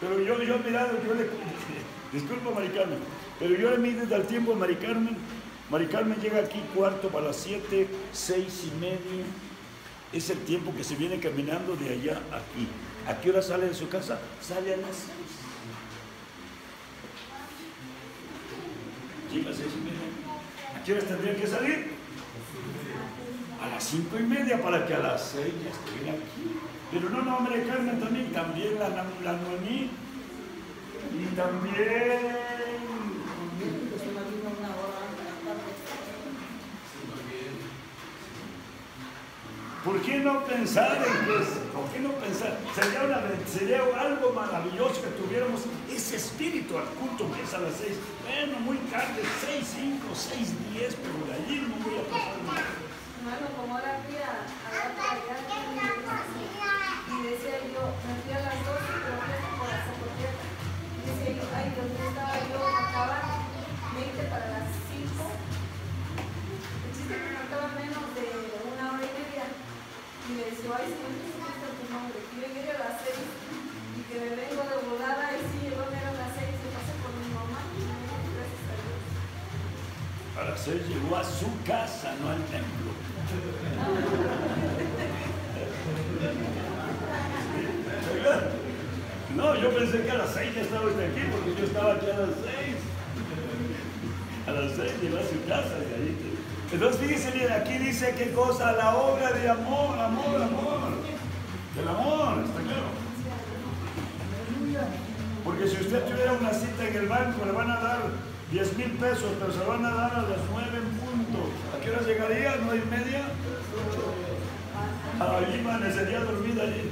Pero yo, yo mirado, yo le, disculpa Mari Carmen, pero yo le mido desde el tiempo de Mari Carmen. Mari llega aquí cuarto para las siete, seis y media. Es el tiempo que se viene caminando de allá a aquí. ¿A qué hora sale de su casa? Sale a las seis. Llega a seis y media. ¿A qué horas tendría que salir? A las cinco y media para que a las seis ya estuviera aquí. Pero no, no, hombre, Carmen también, también la, la, la Noemí. Y también Empezó la vida una hora antes de la tarde. ¿Por qué no pensar en que es? ¿Por qué no pensar? Sería, algo maravilloso que tuviéramos ese espíritu al culto empieza a las seis. Bueno, muy tarde, seis, cinco, seis, diez, pero de allí no voy a pasar nada. Hermano, como ahora ay Señor Jesucristo en tu nombre, a las seis y que me vengo de volada, y sí, llegó a las seis, se pasé por mi mamá, y gracias a Dios. A las seis llegó a su casa, no al templo. No, yo pensé que a las seis ya estaba usted aquí, porque yo estaba aquí a las seis. A las seis llegó a su casa de ahí. Entonces fíjese bien, aquí dice qué cosa, la obra de amor, amor, amor. El amor, está claro. Porque si usted tuviera una cita en el banco, le van a dar 10 mil pesos, pero se lo van a dar a las 9 en punto. ¿A qué hora llegaría? ¿Nueve y media? Allí amanecería dormida allí.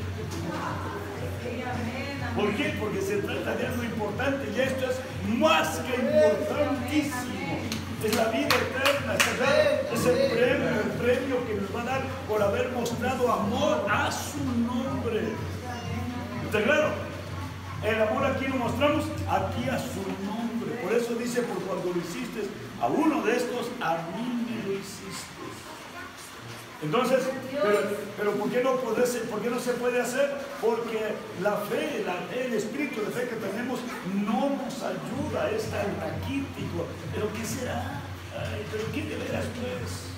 ¿Por qué? Porque se trata de algo importante y esto es más que importantísimo. Es la vida eterna, es el premio, el premio que nos va a dar por haber mostrado amor a su nombre. ¿Está claro? El amor aquí lo mostramos aquí a su nombre. Por eso dice, por cuando lo hiciste a uno de estos, a mí. Entonces, pero, pero ¿por, qué no puede ser- ¿por qué no se puede hacer? Porque la fe, la el espíritu de fe que tenemos no nos ayuda, es tan raquítico. ¿Pero qué será? ¿Pero qué de veras pues?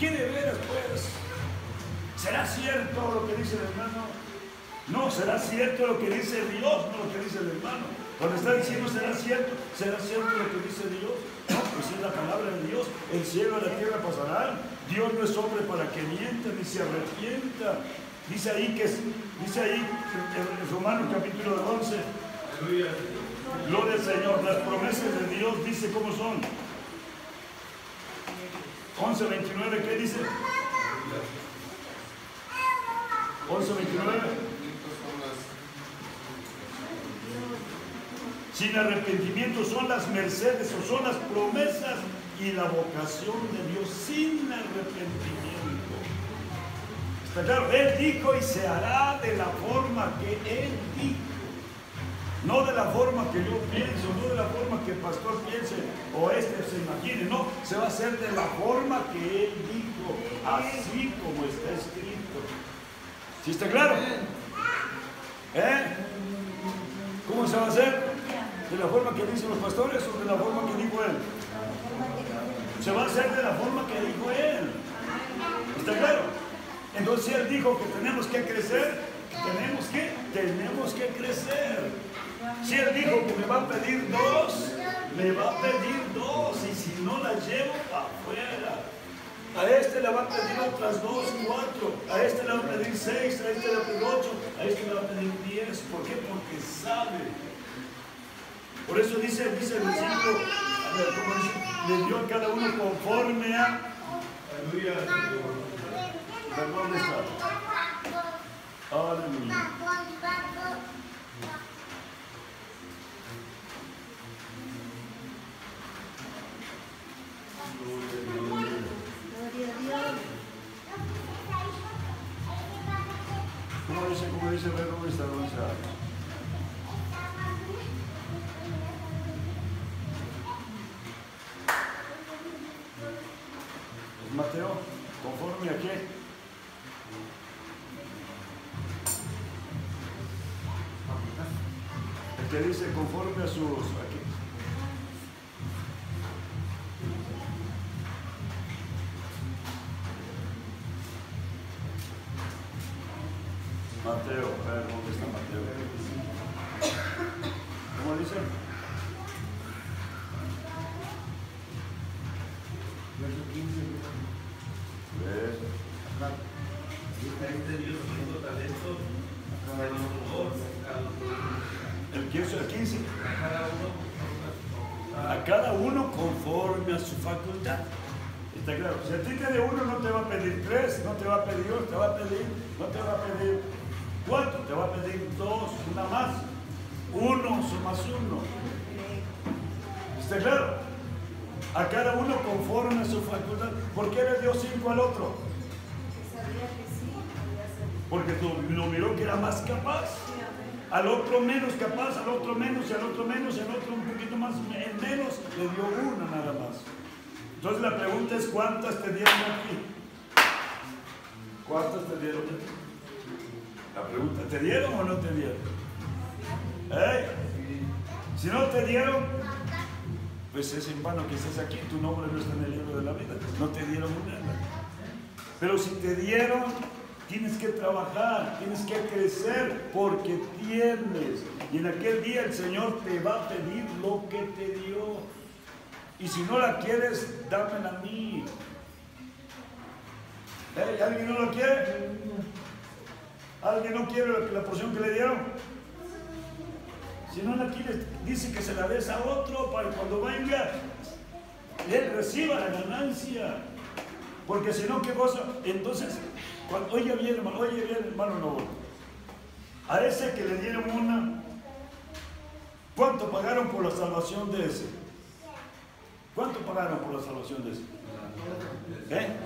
¿Qué de veras pues? ¿Será cierto lo que dice el hermano? No, será cierto lo que dice Dios, no lo que dice el hermano. Cuando está diciendo será cierto, será cierto lo que dice Dios. Es la palabra de Dios. El cielo y la tierra pasarán. Dios no es hombre para que mienta ni se arrepienta. Dice ahí que es- dice ahí en Romanos capítulo 11. Gloria al Señor. Las promesas de Dios dice cómo son. 11, 29, ¿qué dice? 11, Sin arrepentimiento son las mercedes o son las promesas y la vocación de Dios sin arrepentimiento. Está claro, Él dijo y se hará de la forma que Él dijo. No de la forma que yo pienso, no de la forma que el pastor piense o este se imagine, no, se va a hacer de la forma que Él dijo, así como está escrito. ¿Sí está claro? ¿Eh? ¿Cómo se va a hacer? ¿De la forma que dicen los pastores o de la forma que dijo Él? Se va a hacer de la forma que dijo Él. ¿Está claro? Entonces si Él dijo que tenemos que crecer, tenemos que, tenemos que crecer. Si Él dijo que me va a pedir dos, me va a pedir dos. Y si no la llevo, afuera. A este le va a pedir otras dos, cuatro. A este le va a pedir seis, a este le va a pedir ocho, a este le va a pedir diez. ¿Por qué? Porque sabe. Por eso dice, dice el versículo. Le dio a cada uno conforme a... Aleluya. ¿Dónde está? Aleluya. ¿Cómo dice, cómo dice, ver dónde está, dónde está? Mateo, conforme a qué? El dice conforme a sus... Aquí. Mateo, a ver, ¿dónde está Mateo? ¿Cómo dice? Pedir tres, no te va a pedir dos, te va a pedir, no te va a pedir cuatro, te va a pedir dos, una más. Uno son más uno. ¿Está claro? A cada uno conforme a su facultad. ¿Por qué le dio cinco al otro? Porque lo, miró que era más capaz. Al otro menos capaz, al otro menos, y al otro menos, y al otro un poquito más, el menos, le dio una nada más. Entonces la pregunta es, ¿cuántas te dieron aquí? ¿Cuántos te dieron? La pregunta, ¿te dieron o no te dieron? ¿Eh? Si no te dieron, pues es en vano que estés aquí, tu nombre no está en el libro de la vida, no te dieron nada. Pero si te dieron, tienes que trabajar, tienes que crecer porque tienes. Y en aquel día el Señor te va a pedir lo que te dio. Y si no la quieres, dámela a mí. ¿Eh? ¿Alguien no lo quiere? ¿Alguien no quiere la, porción que le dieron? Si no la quieres, dice que se la des a otro para que cuando venga, él reciba la ganancia. Porque si no, ¿qué cosa? Entonces, oye bien, hermano, oye bien, hermano, no. A ese que le dieron una, ¿cuánto pagaron por la salvación de ese? ¿Cuánto pagaron por la salvación de ese? ¿Eh?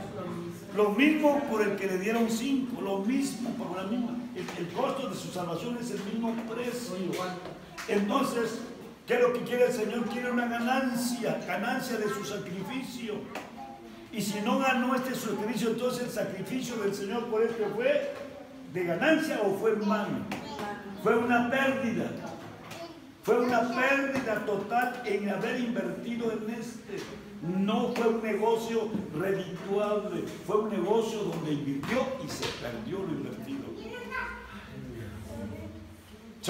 Lo mismo por el que le dieron cinco, lo mismo por la misma. El, el costo de su salvación es el mismo precio. Entonces, ¿qué es lo que quiere el Señor? Quiere una ganancia, ganancia de su sacrificio. Y si no ganó este sacrificio, entonces el sacrificio del Señor por este fue de ganancia o fue humano. Fue una pérdida. Fue una pérdida total en haber invertido en este. No fue un negocio redituable, fue un negocio donde invirtió y se perdió lo invertido.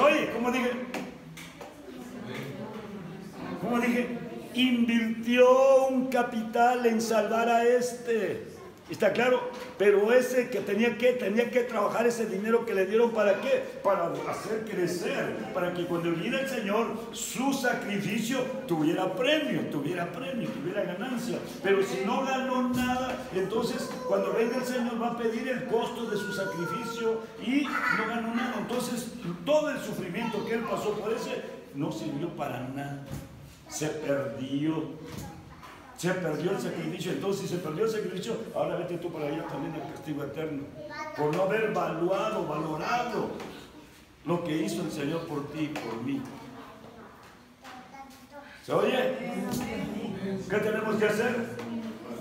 Oye, ¿cómo dije? ¿Cómo dije? Invirtió un capital en salvar a este. ¿Está claro? Pero ese que tenía que, tenía que trabajar ese dinero que le dieron, ¿para qué? Para hacer crecer, para que cuando viniera el Señor, su sacrificio tuviera premio, tuviera premio, tuviera ganancia. Pero si no ganó nada, entonces cuando venga el Señor va a pedir el costo de su sacrificio y no ganó nada. Entonces todo el sufrimiento que él pasó por ese no sirvió para nada. Se perdió. Se perdió el sacrificio, entonces si se perdió el sacrificio, ahora vete tú para allá también al castigo eterno. Por no haber valuado, valorado lo que hizo el Señor por ti y por mí. ¿Se oye? ¿Qué tenemos que hacer?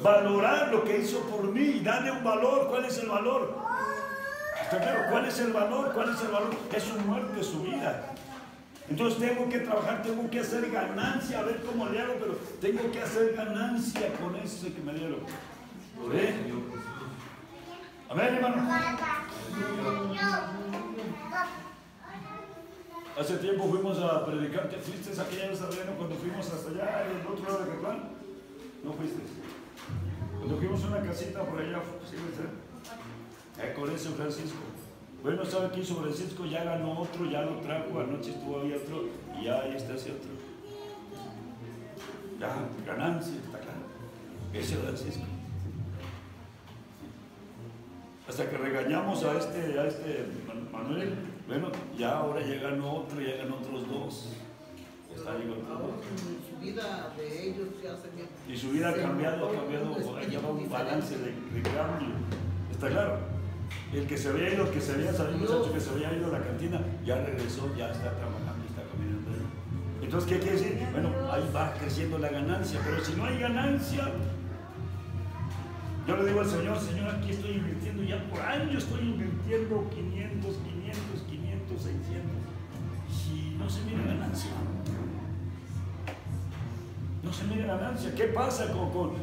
Valorar lo que hizo por mí y darle un valor. ¿Cuál es el valor? ¿Está claro? ¿Cuál es el valor? ¿Cuál es el valor? Es su muerte, su vida. Entonces tengo que trabajar, tengo que hacer ganancia, a ver cómo le hago, pero tengo que hacer ganancia con ese que me dieron. ¿Eh? Amén, hermano. Hace tiempo fuimos a predicar. ¿Te fuiste aquella vez a cuando fuimos hasta allá, del otro lado de Catlán? No fuiste. Cuando fuimos a una casita por allá, ¿sí Eh, con ese Francisco. Bueno, ¿sabe qué hizo Francisco? Ya ganó otro, ya lo trajo, anoche estuvo ahí otro, y ya ahí está ese otro. Ya, ganancia, está claro. Ese Francisco. Hasta que regañamos a este, a este Manuel, bueno, ya ahora ya ganó otro, ya ganó otros dos. Está ahí dos. Su vida de ellos ya se bien. Y su vida ha cambiado, ha cambiado, lleva un balance de, de cambio. ¿Está claro? El que se había ido, el que se había salido, el muchacho que se había ido a la cantina, ya regresó, ya está trabajando, está caminando. Entonces, ¿qué quiere decir? Bueno, ahí va creciendo la ganancia, pero si no hay ganancia, yo le digo al Señor, Señor, aquí estoy invirtiendo, ya por años estoy invirtiendo 500, 500, 500, 600, y no se mira ganancia. No se mira ganancia. ¿Qué pasa con, con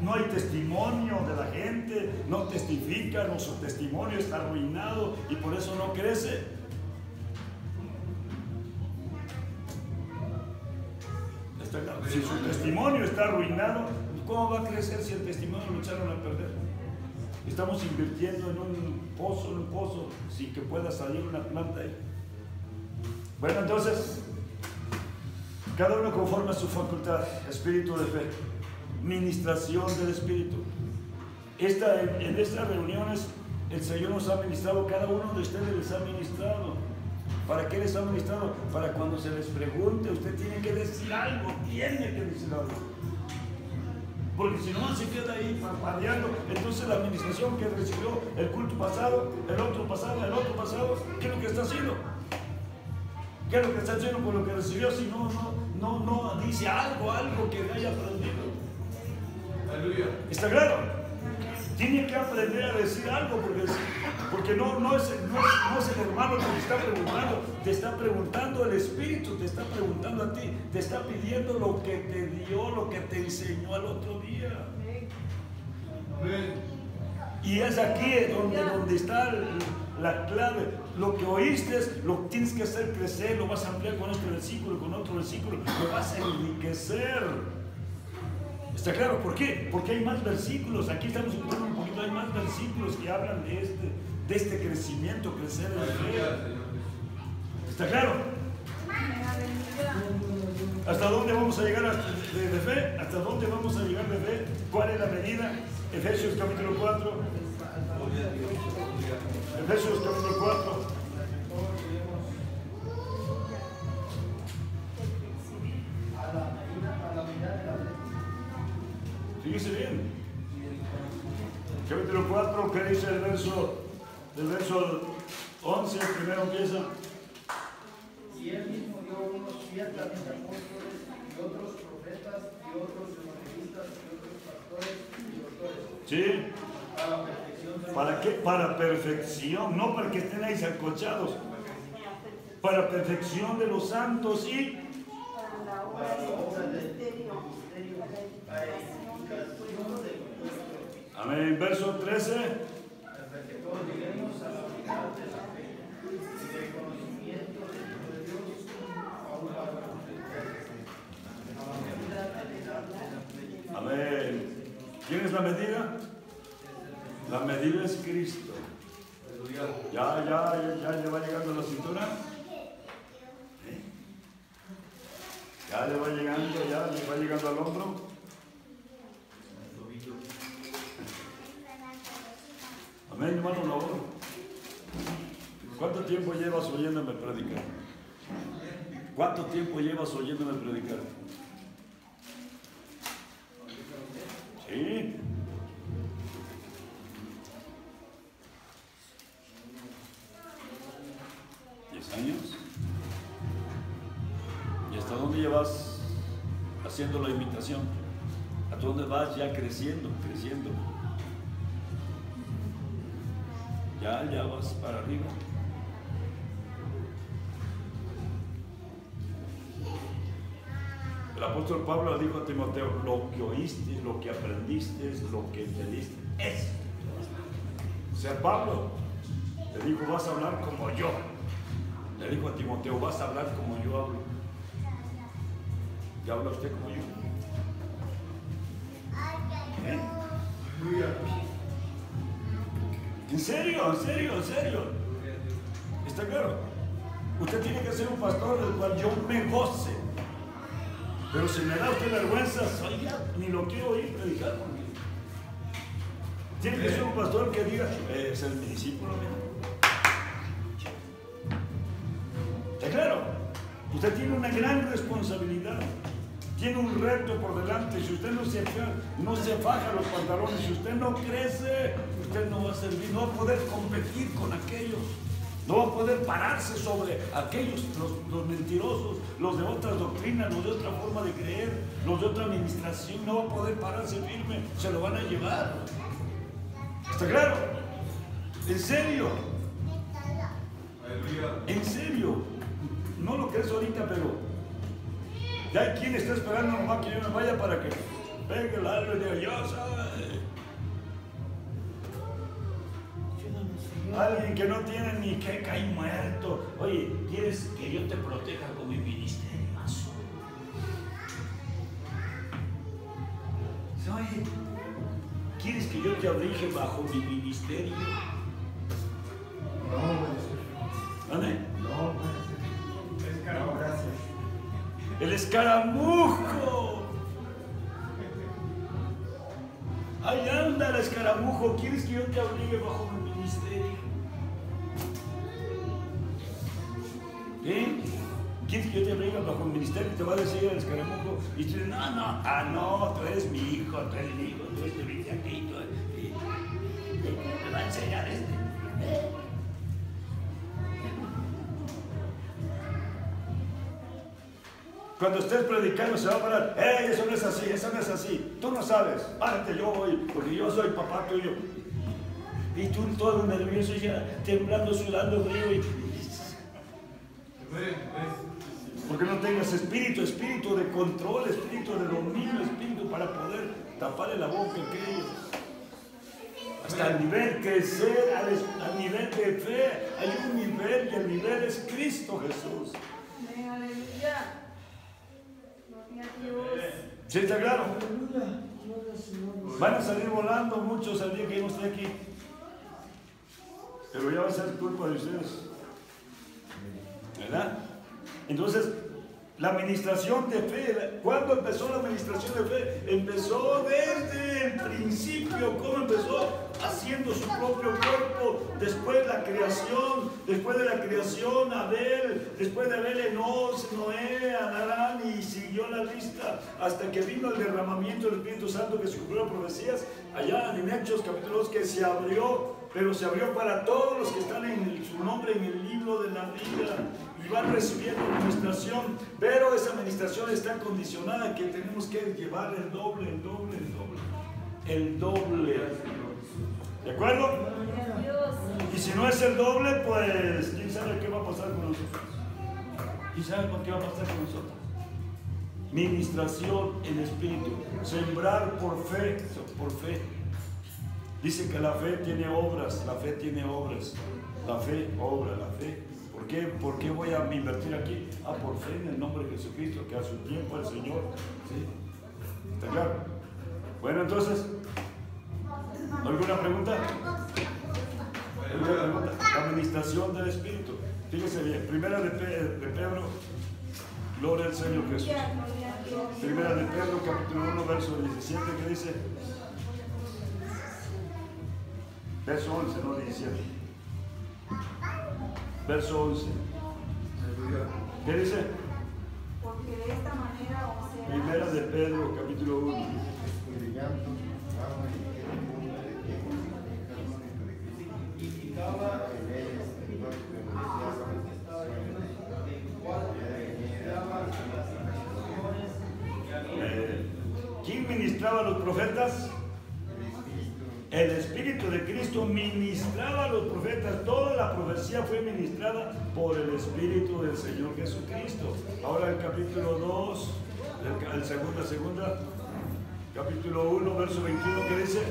no hay testimonio de la gente, no testifican o su testimonio está arruinado y por eso no crece. Si su testimonio está arruinado, ¿cómo va a crecer si el testimonio lo echaron a perder? Estamos invirtiendo en un pozo, en un pozo, sin que pueda salir una planta ahí. Bueno, entonces, cada uno conforme a su facultad, espíritu de fe ministración del Espíritu. Esta, en estas reuniones el Señor nos ha ministrado, cada uno de ustedes les ha ministrado. ¿Para qué les ha ministrado? Para cuando se les pregunte, usted tiene que decir algo, tiene que decir algo. Porque si no se queda ahí parpadeando, entonces la administración que recibió el culto pasado, el otro pasado, el otro pasado, ¿qué es lo que está haciendo? ¿Qué es lo que está haciendo con lo que recibió si no, no, no, no dice algo, algo que haya aprendido? ¿Está claro? tiene que aprender a decir algo, porque, porque no, no, es, no, es, no es el hermano que te está preguntando, te está preguntando el Espíritu, te está preguntando a ti, te está pidiendo lo que te dio, lo que te enseñó al otro día. Y es aquí donde, donde está la clave. Lo que oíste, lo tienes que hacer crecer, lo vas a ampliar con este versículo, con otro versículo, lo vas a enriquecer. ¿Está claro? ¿Por qué? Porque hay más versículos. Aquí estamos explicando un poquito, hay más versículos que hablan de este, de este crecimiento, crecer en la fe. ¿Está claro? ¿Hasta dónde vamos a llegar de, de fe? ¿Hasta dónde vamos a llegar de fe? ¿Cuál es la medida? Efesios capítulo 4. Efesios capítulo 4. Fíjese bien. Capítulo 4, ¿qué dice el verso, el verso 11? Primero empieza. Y él mismo dio unos ciertamente apóstoles y otros profetas y otros evangelistas y otros pastores y doctores. ¿Sí? Para la perfección de ¿Para qué? Para perfección, no para que estén ahí sacochados. Para perfección de los santos y Para la obra del ministerio, para la edificación del pueblo de Cristo. Amén. Verso 13. hasta que todos lleguemos a la unidad de la fe y del conocimiento del Hijo de Dios a un varón perfecto. A la medida de la edad de la plenitud. Amén. ¿Quién es la medida? La medida es Cristo. Ya, ya, ya, le va llegando la cintura. ¿Eh? Ya le va llegando, ya le va llegando al hombro. Amén, hermano, la oro. ¿Cuánto tiempo llevas oyéndome predicar? ¿Cuánto tiempo llevas oyéndome predicar? Sí. ¿Diez años? ¿Y hasta dónde llevas haciendo la imitación? ¿A dónde vas ya creciendo, creciendo? Ya, ya vas para arriba. El apóstol Pablo dijo a Timoteo, lo que oíste, lo que aprendiste, lo que entendiste, es. O sea, Pablo le dijo, vas a hablar como yo. Le dijo a Timoteo, vas a hablar como yo hablo. ¿Ya habla usted como yo? ¿Eh? ¿En serio? ¿En serio? ¿En serio? ¿Está claro? Usted tiene que ser un pastor del cual yo me goce. Pero si me da usted vergüenza, soy ni lo quiero oír predicar conmigo. Tiene que ser un pastor que diga, "Eh, ese es mi discípulo. mira". ¿Está claro? Usted tiene una gran responsabilidad. Tiene un reto por delante. Si usted no se, no se los pantalones, si usted no crece, usted no va a servir, no va a poder competir con aquellos. No va a poder pararse sobre aquellos, los, los mentirosos, los de otras doctrinas, los de otra forma de creer, los de otra administración. No va a poder pararse firme, se lo van a llevar. ¿Está claro? ¿En serio? ¿En serio? No lo crees ahorita, pero ya hay quien está esperando nomás que yo me vaya para que pegue el y diga, yo Alguien que no tiene ni que caer muerto. Oye, ¿quieres que yo te proteja con mi ministerio? Azul. Oye, ¿quieres que yo te abrige bajo mi ministerio? ¿Dónde? El escaramujo. Ahí anda el escaramujo. ¿Quieres que yo te abrigue bajo mi ministerio? ¿Eh? ¿Quieres que yo te abrigue bajo mi ministerio? Te va a decir el escaramujo. Y tú dices, no, no, ah, no, tú eres mi hijo, tú eres mi hijo, tú estuviste aquí. Tú, y- y- me va a enseñar este. Cuando estés predicando se va a parar. ¡Ey, eso no es así! Eso no es así. Tú no sabes. Párate, yo voy, porque yo soy papá tuyo. Y tú todo nervioso ya, temblando, sudando, frío. Y... Porque no tengas espíritu, espíritu de control, espíritu de dominio, espíritu para poder taparle la boca a aquellos. Hasta el nivel crecer, al, al nivel de fe, hay un nivel y el nivel es Cristo Jesús. Aleluya. Gloria a Dios. ¿Sí está claro? Van a salir volando muchos al día que yo no esté aquí. Pero ya va a ser culpa de ustedes. ¿Verdad? Entonces, la administración de fe, ¿cuándo empezó la administración de fe? Empezó desde el principio, ¿cómo empezó? Haciendo su propio cuerpo, después la creación, después de la creación Abel, después de Abel Enos, Noé, Adán y siguió la lista hasta que vino el derramamiento del Espíritu Santo que se cumplieron profecías allá en Hechos capítulo 2 que se abrió, pero se abrió para todos los que están en su nombre en el libro de la vida y van recibiendo administración, pero esa administración está condicionada que tenemos que llevar el doble, el doble, el doble, el doble. ¿De acuerdo? Y si no es el doble, pues quién sabe qué va a pasar con nosotros. ¿Quién sabe qué va a pasar con nosotros? Ministración en espíritu, sembrar por fe, por fe. Dice que la fe tiene obras, la fe tiene obras, la fe obra, la fe. ¿Por qué, ¿Por qué voy a invertir aquí? Ah, por fe en el nombre de Jesucristo, que a su tiempo el Señor. ¿Sí? ¿Está claro? Bueno, entonces, ¿alguna pregunta? ¿Alguna pregunta? Administración del Espíritu. Fíjese bien, primera de, de Pedro, gloria al Señor Jesús. Primera de Pedro, capítulo 1, verso 17, que dice, verso 11, no 17. Verso 11. ¿Qué dice? Porque de esta manera os será. Primera de Pedro, capítulo 1. Escudriñando, ama y que el mundo de tiempo y de Cristo. En él es el cual pronunciaba Eh, ¿Quién ministraba a los profetas? El Espíritu de Cristo ministraba a los profetas. Toda la profecía fue ministrada por el Espíritu del Señor Jesucristo. Ahora el capítulo 2, el, el segunda, segunda, capítulo 1, verso 21, que dice,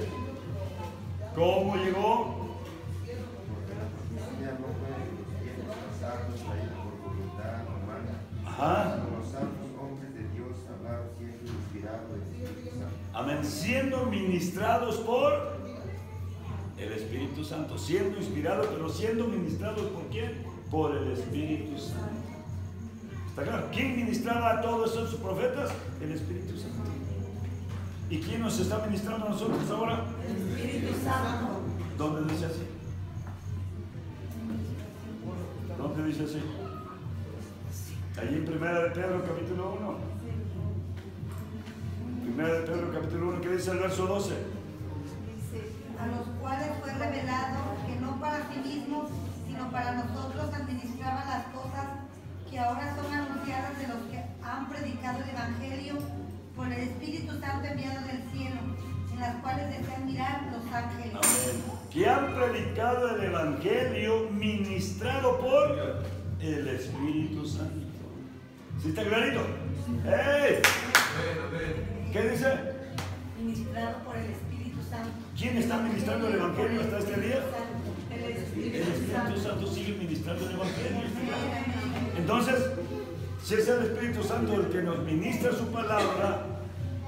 ¿cómo llegó? Ajá. Amén. Siendo ministrados por el Espíritu Santo. Siendo inspirados, pero siendo ministrados por quién? Por el Espíritu Santo. ¿Está claro? ¿Quién ministraba a todos esos profetas? El Espíritu Santo. ¿Y quién nos está ministrando a nosotros ahora? El Espíritu Santo. ¿Dónde dice así? ¿Dónde dice así? Allí en Primera de Pedro, capítulo 1. Primera de Pedro, capítulo 1, ¿qué dice el verso 12? A los cuales fue revelado que no para sí mismos, sino para nosotros administraban las cosas que ahora son anunciadas de los que han predicado el Evangelio por el Espíritu Santo enviado del cielo, en las cuales desean mirar los ángeles. Amén. Que han predicado el Evangelio ministrado por el Espíritu Santo. ¿Sí está clarito? ¡Ey! ¿Qué dice? Ministrado por el Espíritu Santo. ¿Quién está ministrando el Evangelio hasta este día? El Espíritu. Santo sigue ministrando el Evangelio. Entonces, si es el Espíritu Santo el que nos ministra su palabra,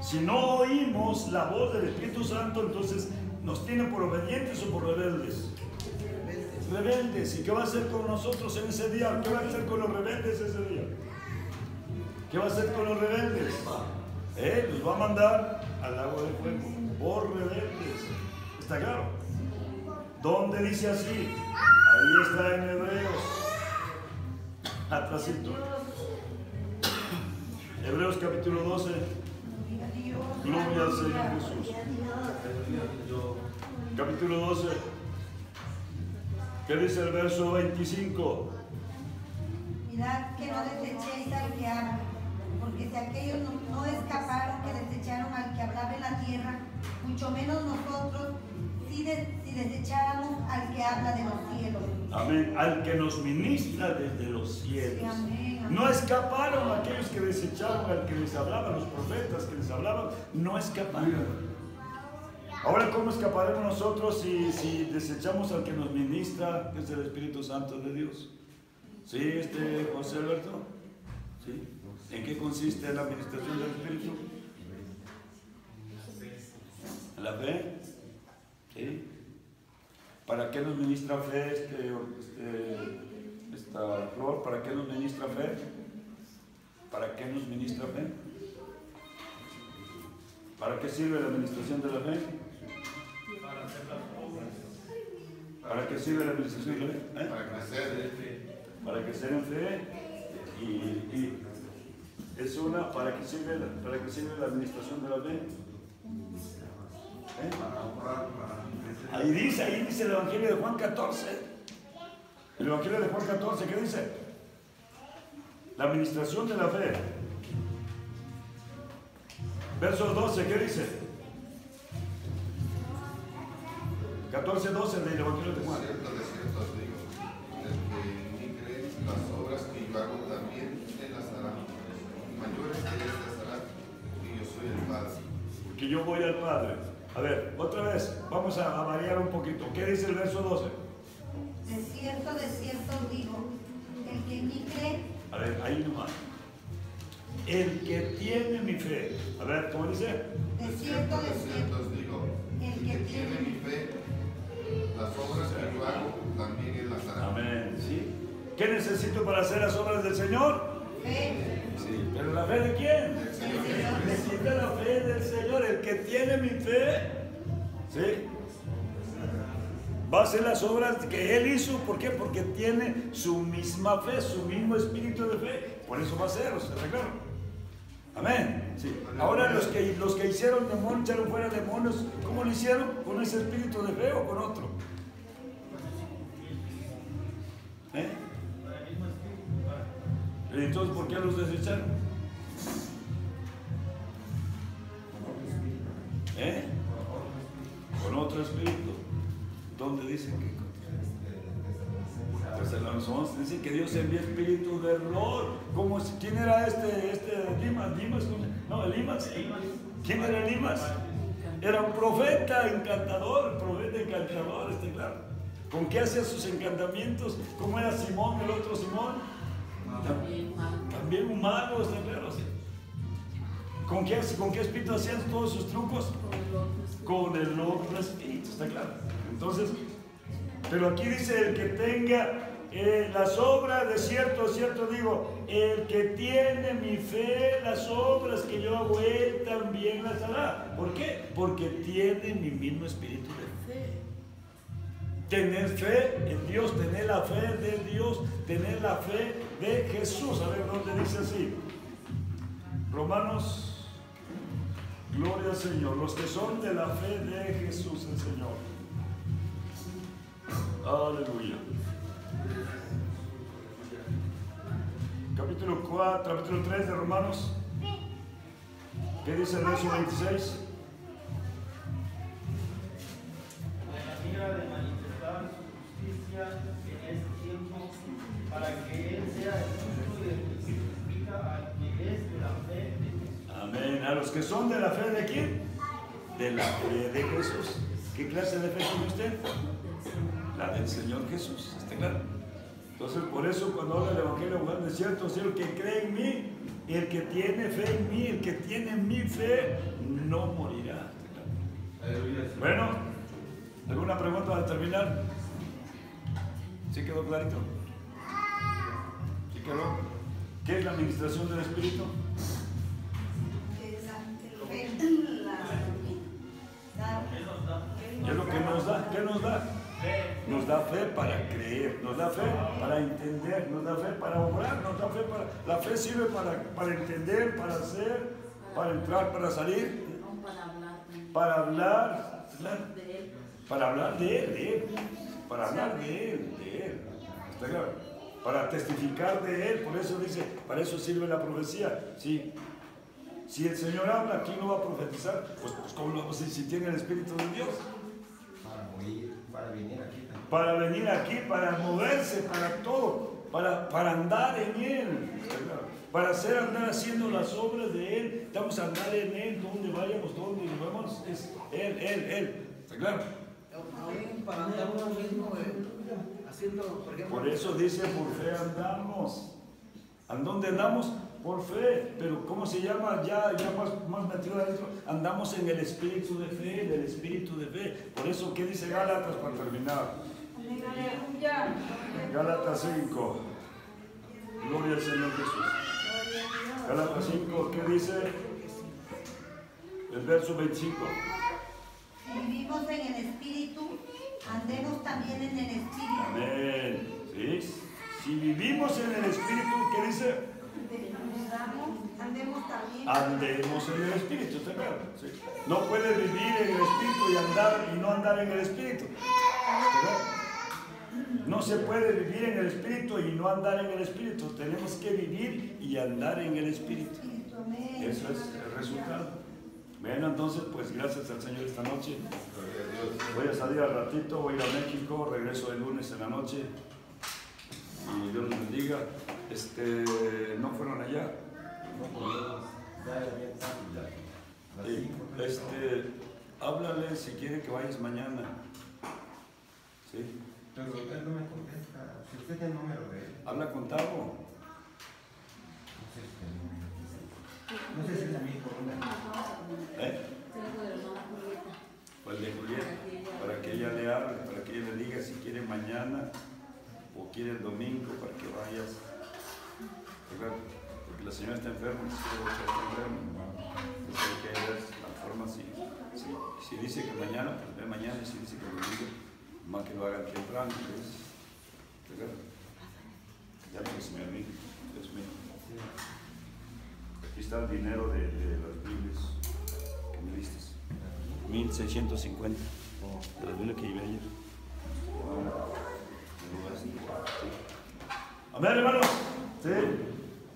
si no oímos la voz del Espíritu Santo, entonces nos tiene por obedientes o por rebeldes. Rebeldes. ¿Y qué va a hacer con nosotros en ese día? ¿Qué va a hacer con los rebeldes ese día? ¿Qué va a hacer con los rebeldes? Eh, los va a mandar al agua de fuego por rebeldes. ¿Está claro? ¿Dónde dice así? Ahí está en Hebreos. Atrasito. Hebreos capítulo 12. Gloria al Señor Jesús. Capítulo 12. ¿Qué dice el verso 25? Mirad que no desechéis al que habla, Porque si aquellos no, no escaparon, que desecharon al que hablaba en la tierra, mucho menos nosotros, si, de- si desecháramos al que habla de los cielos. Amén. Al que nos ministra desde los Sí, cielos. amén. No escaparon aquellos que desecharon al que les hablaba, los profetas que les hablaban, no escaparon. Ahora, ¿cómo escaparemos nosotros si, si desechamos al que nos ministra, que es el Espíritu Santo de Dios? ¿Sí, este José Alberto? ¿Sí? ¿En qué consiste la administración del Espíritu? ¿En la fe? ¿Sí? ¿Para qué nos ministra fe este, este, esta flor? ¿Para qué nos ministra fe? ¿Para qué nos ministra fe? ¿Para qué sirve la administración de la fe? Para hacer las obras. ¿Para qué sirve la administración de la fe? ¿Eh? Para crecer. Para crecer en fe y, y es una, ¿para qué sirve la, para qué sirve la administración de la fe? Ahí dice, ahí dice el Evangelio de Juan 14. El Evangelio de Juan 14, ¿qué dice? La administración de la fe. Verso 12, ¿qué dice? 14, 12 del Evangelio de Juan. cierto, de cierto os digo, el que cree, las obras que yo hago también las hará. Mayores que hará, porque yo soy el Padre. Porque yo voy al Padre. A ver, otra vez, vamos a, a variar un poquito. ¿Qué dice el verso 12? De cierto, de cierto os digo, el que mí cree, A ver, ahí nomás. El que tiene mi fe. A ver, ¿cómo dice? de cierto, de de cierto cierto, os digo, el que que tiene mi fe, las obras que yo hago también él las hará. Amén. ¿Sí? ¿Qué necesito para hacer las obras del Señor? Sí. ¿Pero la fe de quién? Necesita la fe del Señor. El que tiene mi fe. ¿Sí? Va a hacer las obras que Él hizo. ¿Por qué? Porque tiene su misma fe, su mismo espíritu de fe. Por eso va a hacer, ¿está claro? Amén. Sí. Ahora los que, los que hicieron demonios, echaron fuera demonios, ¿cómo lo hicieron? ¿Con ese espíritu de fe o con otro? ¿Eh? Entonces por qué los desecharon? ¿Eh? Con otro espíritu. ¿Dónde dice que? Tesalonicenses dice que Dios envía espíritu de error. ¿Cómo? ¿Quién era este, este? ¿Dimas? No, Elimas. ¿Quién era Elimas? Era un profeta encantador, profeta encantador, está claro. ¿Con qué hacía sus encantamientos? ¿Cómo era Simón, el otro Simón? También mal. También humano, está claro. sí. ¿Con qué, ¿Con qué espíritu hacían todos sus trucos? Con el otro. Con el otro espíritu, está claro. Entonces, pero aquí dice el que tenga eh, las obras, de cierto, cierto digo, el que tiene mi fe, las obras que yo hago, él también las hará. ¿Por qué? Porque tiene mi mismo espíritu de fe. Tener fe en Dios, tener la fe de Dios, tener la fe de Jesús. A ver dónde dice así. Romanos, gloria al Señor. Los que son de la fe de Jesús el Señor. Aleluya. Capítulo 4, capítulo 3 de Romanos. ¿Qué dice el verso 26? de la mira de manifestar su en este tiempo, para que Él sea el justo y el que justifica al que es de la fe de Jesús. Amén. A los que son de la fe de quién? De la fe de Jesús. ¿Qué clase de fe tiene usted? La del Señor Jesús. ¿Está claro? Entonces, por eso cuando habla el Evangelio de Juan, es cierto, es el que cree en mí, el que tiene fe en mí, el que tiene mi fe, no morirá. Bueno, ¿alguna pregunta al terminar? ¿Sí quedó clarito? ¿Sí quedó? ¿Qué es la administración del Espíritu? ¿Qué es lo que nos da? ¿Qué nos da? Nos da fe para creer, nos da fe para entender, nos da fe para obrar, nos da fe para... La fe sirve para, para entender, para hacer, para entrar, para salir, para hablar para hablar, para hablar de Él, para hablar de Él, de Él. ¿Está claro? para testificar de Él. Por eso dice, para eso sirve la profecía. Sí. Si el Señor habla, ¿quién no va a profetizar? Pues, pues ¿cómo lo si, si tiene el Espíritu de Dios? Para oír, para venir aquí también. Para venir aquí, para moverse, para todo, para, para andar en Él. Para hacer andar haciendo las obras de Él. Estamos a andar en Él, donde vayamos, donde nos vamos. Es Él, Él, Él. ¿Está claro? Para andar uno mismo eh, por eso dice, por fe andamos. ¿A dónde andamos? Por fe. Pero ¿cómo se llama? Ya, ya más, más metido adentro. Andamos en el espíritu de fe, del espíritu de fe. Por eso, ¿qué dice Gálatas para terminar? Gálatas 5. Gloria al Señor Jesús. Gálatas 5, ¿qué dice? El verso 25. Si vivimos en el Espíritu, andemos también en el Espíritu. Amén. ¿Sí? Si vivimos en el Espíritu, ¿qué dice? Andemos también. Andemos en el Espíritu, ¿está claro? Sí. No puede vivir en el Espíritu y andar y no andar en el Espíritu. No se puede vivir en el Espíritu y no andar en el Espíritu. Tenemos que vivir y andar en el Espíritu. Eso es el resultado. Bueno, entonces, pues gracias al Señor esta noche. Voy a salir al ratito, voy a ir a México, regreso el lunes en la noche. Y Dios los bendiga. Este, ¿No fueron allá? Las Sí, pues, este, háblale si quiere que vayas mañana. ¿Sí? Pero él no me contesta. Si usted tiene el número de él. Habla con Tavo. No sé si es mismo número. ¿Eh? Tengo de la Julieta. Pues de Julieta, para que ella le hable, para que ella le diga si quiere mañana o quiere el domingo para que vayas. ¿Verdad? Porque la señora está enferma, si quiere que está enferma. Entonces hay que ver la forma si, si, si dice que mañana, pues ve mañana, y si dice que el domingo, más que lo hagan temprano, pues. ¿Verdad? Ya se me olvida, Dios mío. Aquí está el dinero de, de las Biblias que me diste. 1650. De la Biblia que llevé ayer. Amén, hermanos. Sí.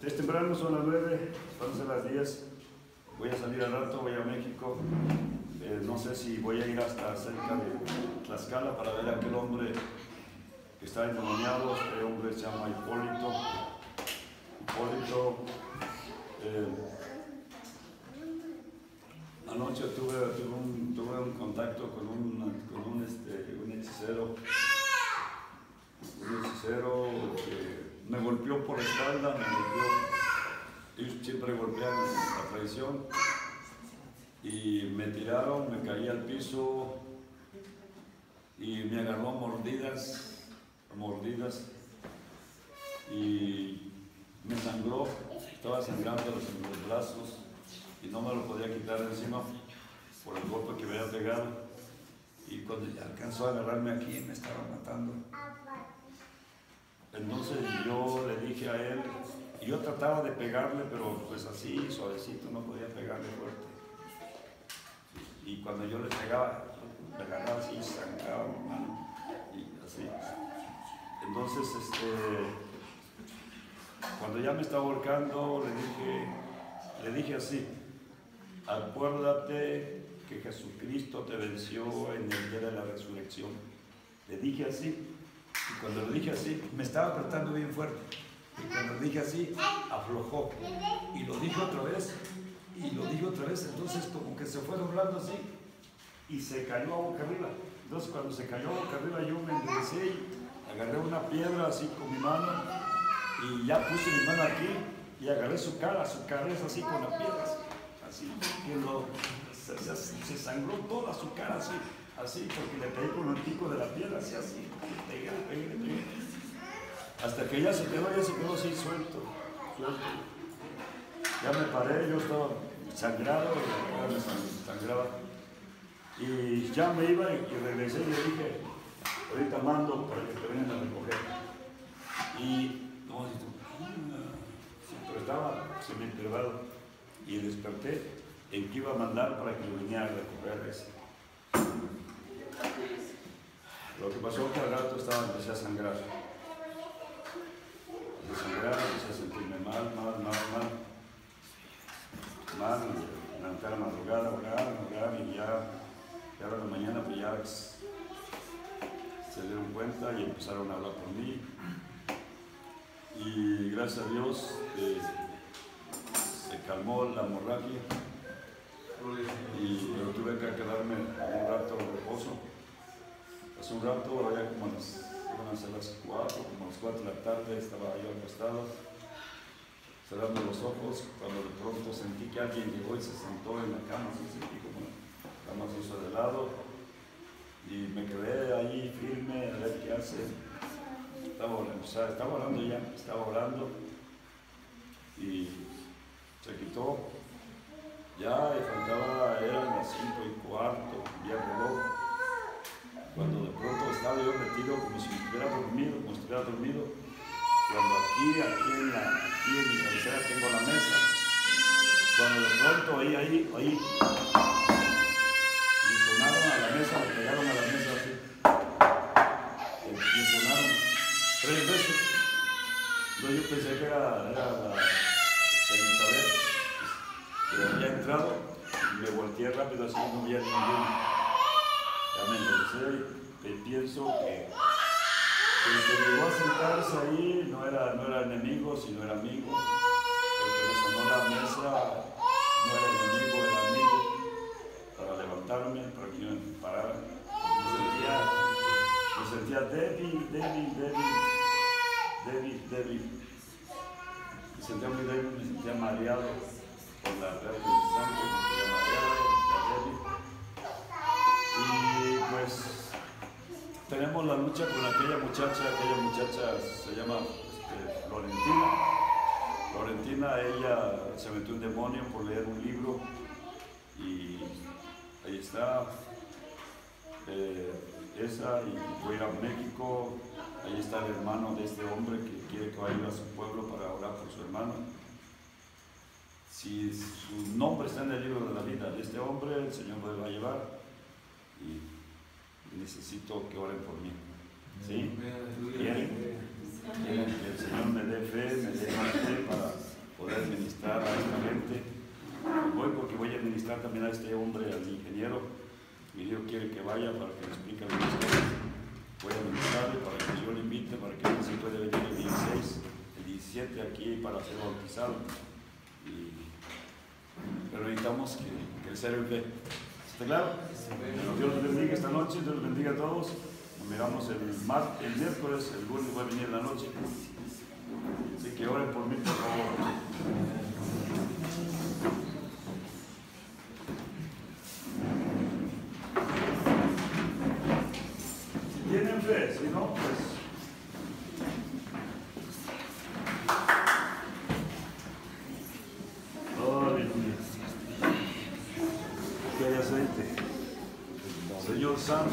Es temprano, son las 9, son a las 10. Voy a salir al rato, voy a México. Eh, no sé si voy a ir hasta cerca de Tlaxcala para ver a aquel hombre que está endemoniado. Este hombre se llama Hipólito. Hipólito. Eh, Anoche tuve, un, contacto con este, un hechicero, un hechicero que me golpeó por la espalda, me golpeó, ellos siempre golpean la traición, y me tiraron, me caí al piso y me agarró mordidas, mordidas, y me sangró, estaba sangrando los, los brazos y no me lo podía quitar de encima por el golpe que me había pegado. Y cuando alcanzó a agarrarme aquí, me estaba matando. Entonces yo le dije a él, y yo trataba de pegarle, pero pues así, suavecito, no podía pegarle fuerte. Y cuando yo le pegaba, me agarraba así, sangraba mi mano, y así. Entonces, este, cuando ya me estaba ahorcando, le dije, le dije así, acuérdate que Jesucristo te venció en el día de la resurrección. Le dije así, y cuando le dije así, me estaba apretando bien fuerte. Y cuando le dije así, aflojó. Y lo dije otra vez, y lo dije otra vez, entonces como que se fue doblando así, y se cayó a boca arriba. Entonces cuando se cayó a boca arriba, yo me enderecé y agarré una piedra así con mi mano, y ya puse mi mano aquí, y agarré su cara, su cabeza así con la piedra. así que lo, se, sangró toda su cara así, así, porque le pegué con el pico de la piedra, así, así, le pegué, pegué, pegué. Hasta que ya se quedó, ya se quedó así suelto, suelto. Ya me paré, yo estaba sangrado, me sang- sangraba. Y ya me iba y regresé y le dije, ahorita mando para que te vengan a recoger. Y, no, pero estaba semi-privado y desperté en que iba a mandar para que lo viniera a recoger ese. Lo que pasó que al rato estaba, empecé a sangrar. a sangrar, empecé a sentirme mal, mal, mal, mal. Mal, levanté a la madrugada, orar, orar y ya, ya a la mañana pues ya se dieron cuenta y empezaron a hablar por mí. Y gracias a Dios eh, se calmó la hemorragia y tuve que quedarme un rato de reposo. Hace un rato, ya como las, iban a ser las 4, como las 4 de la tarde, estaba yo acostado, cerrando los ojos, cuando de pronto sentí que alguien llegó y se sentó en la cama, así sentí como la cama se hizo de lado, y me quedé ahí firme a ver qué hace. Estaba orando, ya, estaba orando, y se quitó. Ya y faltaba, eran las 5 y cuarto, ya reloj cuando de pronto estaba yo metido como si estuviera dormido, como si estuviera dormido, cuando aquí, aquí en, la, aquí en mi cabecera tengo la mesa, cuando de pronto ahí, ahí, ahí, le sonaron le a la mesa así, le sonaron tres veces, entonces yo pensé que era, era la Elizabeth, que había entrado, y me volteé rápido así, no había ninguno ya me enderecé y pienso que, el que llegó a sentarse ahí no era, no era enemigo, sino era amigo. El que me sonó la mesa no era enemigo, era amigo. Para levantarme, para que me parara. Me sentía, sentía débil, débil, débil, débil, débil. Me sentía muy débil, me sentía mareado por la pérdida de sangre, me sentía mareado, débil. Y pues tenemos la lucha con aquella muchacha, aquella muchacha se llama este, Florentina. Florentina, ella se metió un demonio por leer un libro y ahí está eh, esa y voy a ir a México, ahí está el hermano de este hombre que quiere que vaya a su pueblo para orar por su hermano. Si su nombre está en el libro de la vida de este hombre, el Señor me va a llevar y necesito que oren por mí. ¿Sí? ¿Quieren? ¿Quieren que el Señor me dé fe, me dé más fe para poder ministrar a esta gente? Voy porque voy a ministrar también a este hombre, al ingeniero. Mi Dios quiere que vaya para que me explique algunas cosas. Voy a ministrarle para que yo le invite, para que él se puede venir el 16, el 17 aquí para ser bautizado. Y, pero necesitamos que crecer en fe. ¿Está claro? Dios les bendiga esta noche, Dios les bendiga a todos. Nos miramos el, mar, el miércoles, el lunes voy a venir en la noche. Así que oren por mí, por favor. Si no, pues. Señor Santo,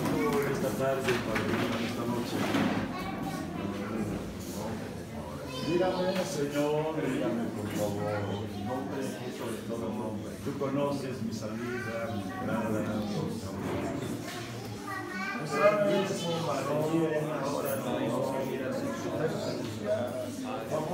esta tarde, Padre mío, esta noche. Dígame, Señor, dígame, por favor, en nombre de todo nombre. Tú conoces mi salida, mi entrada, mi Vamos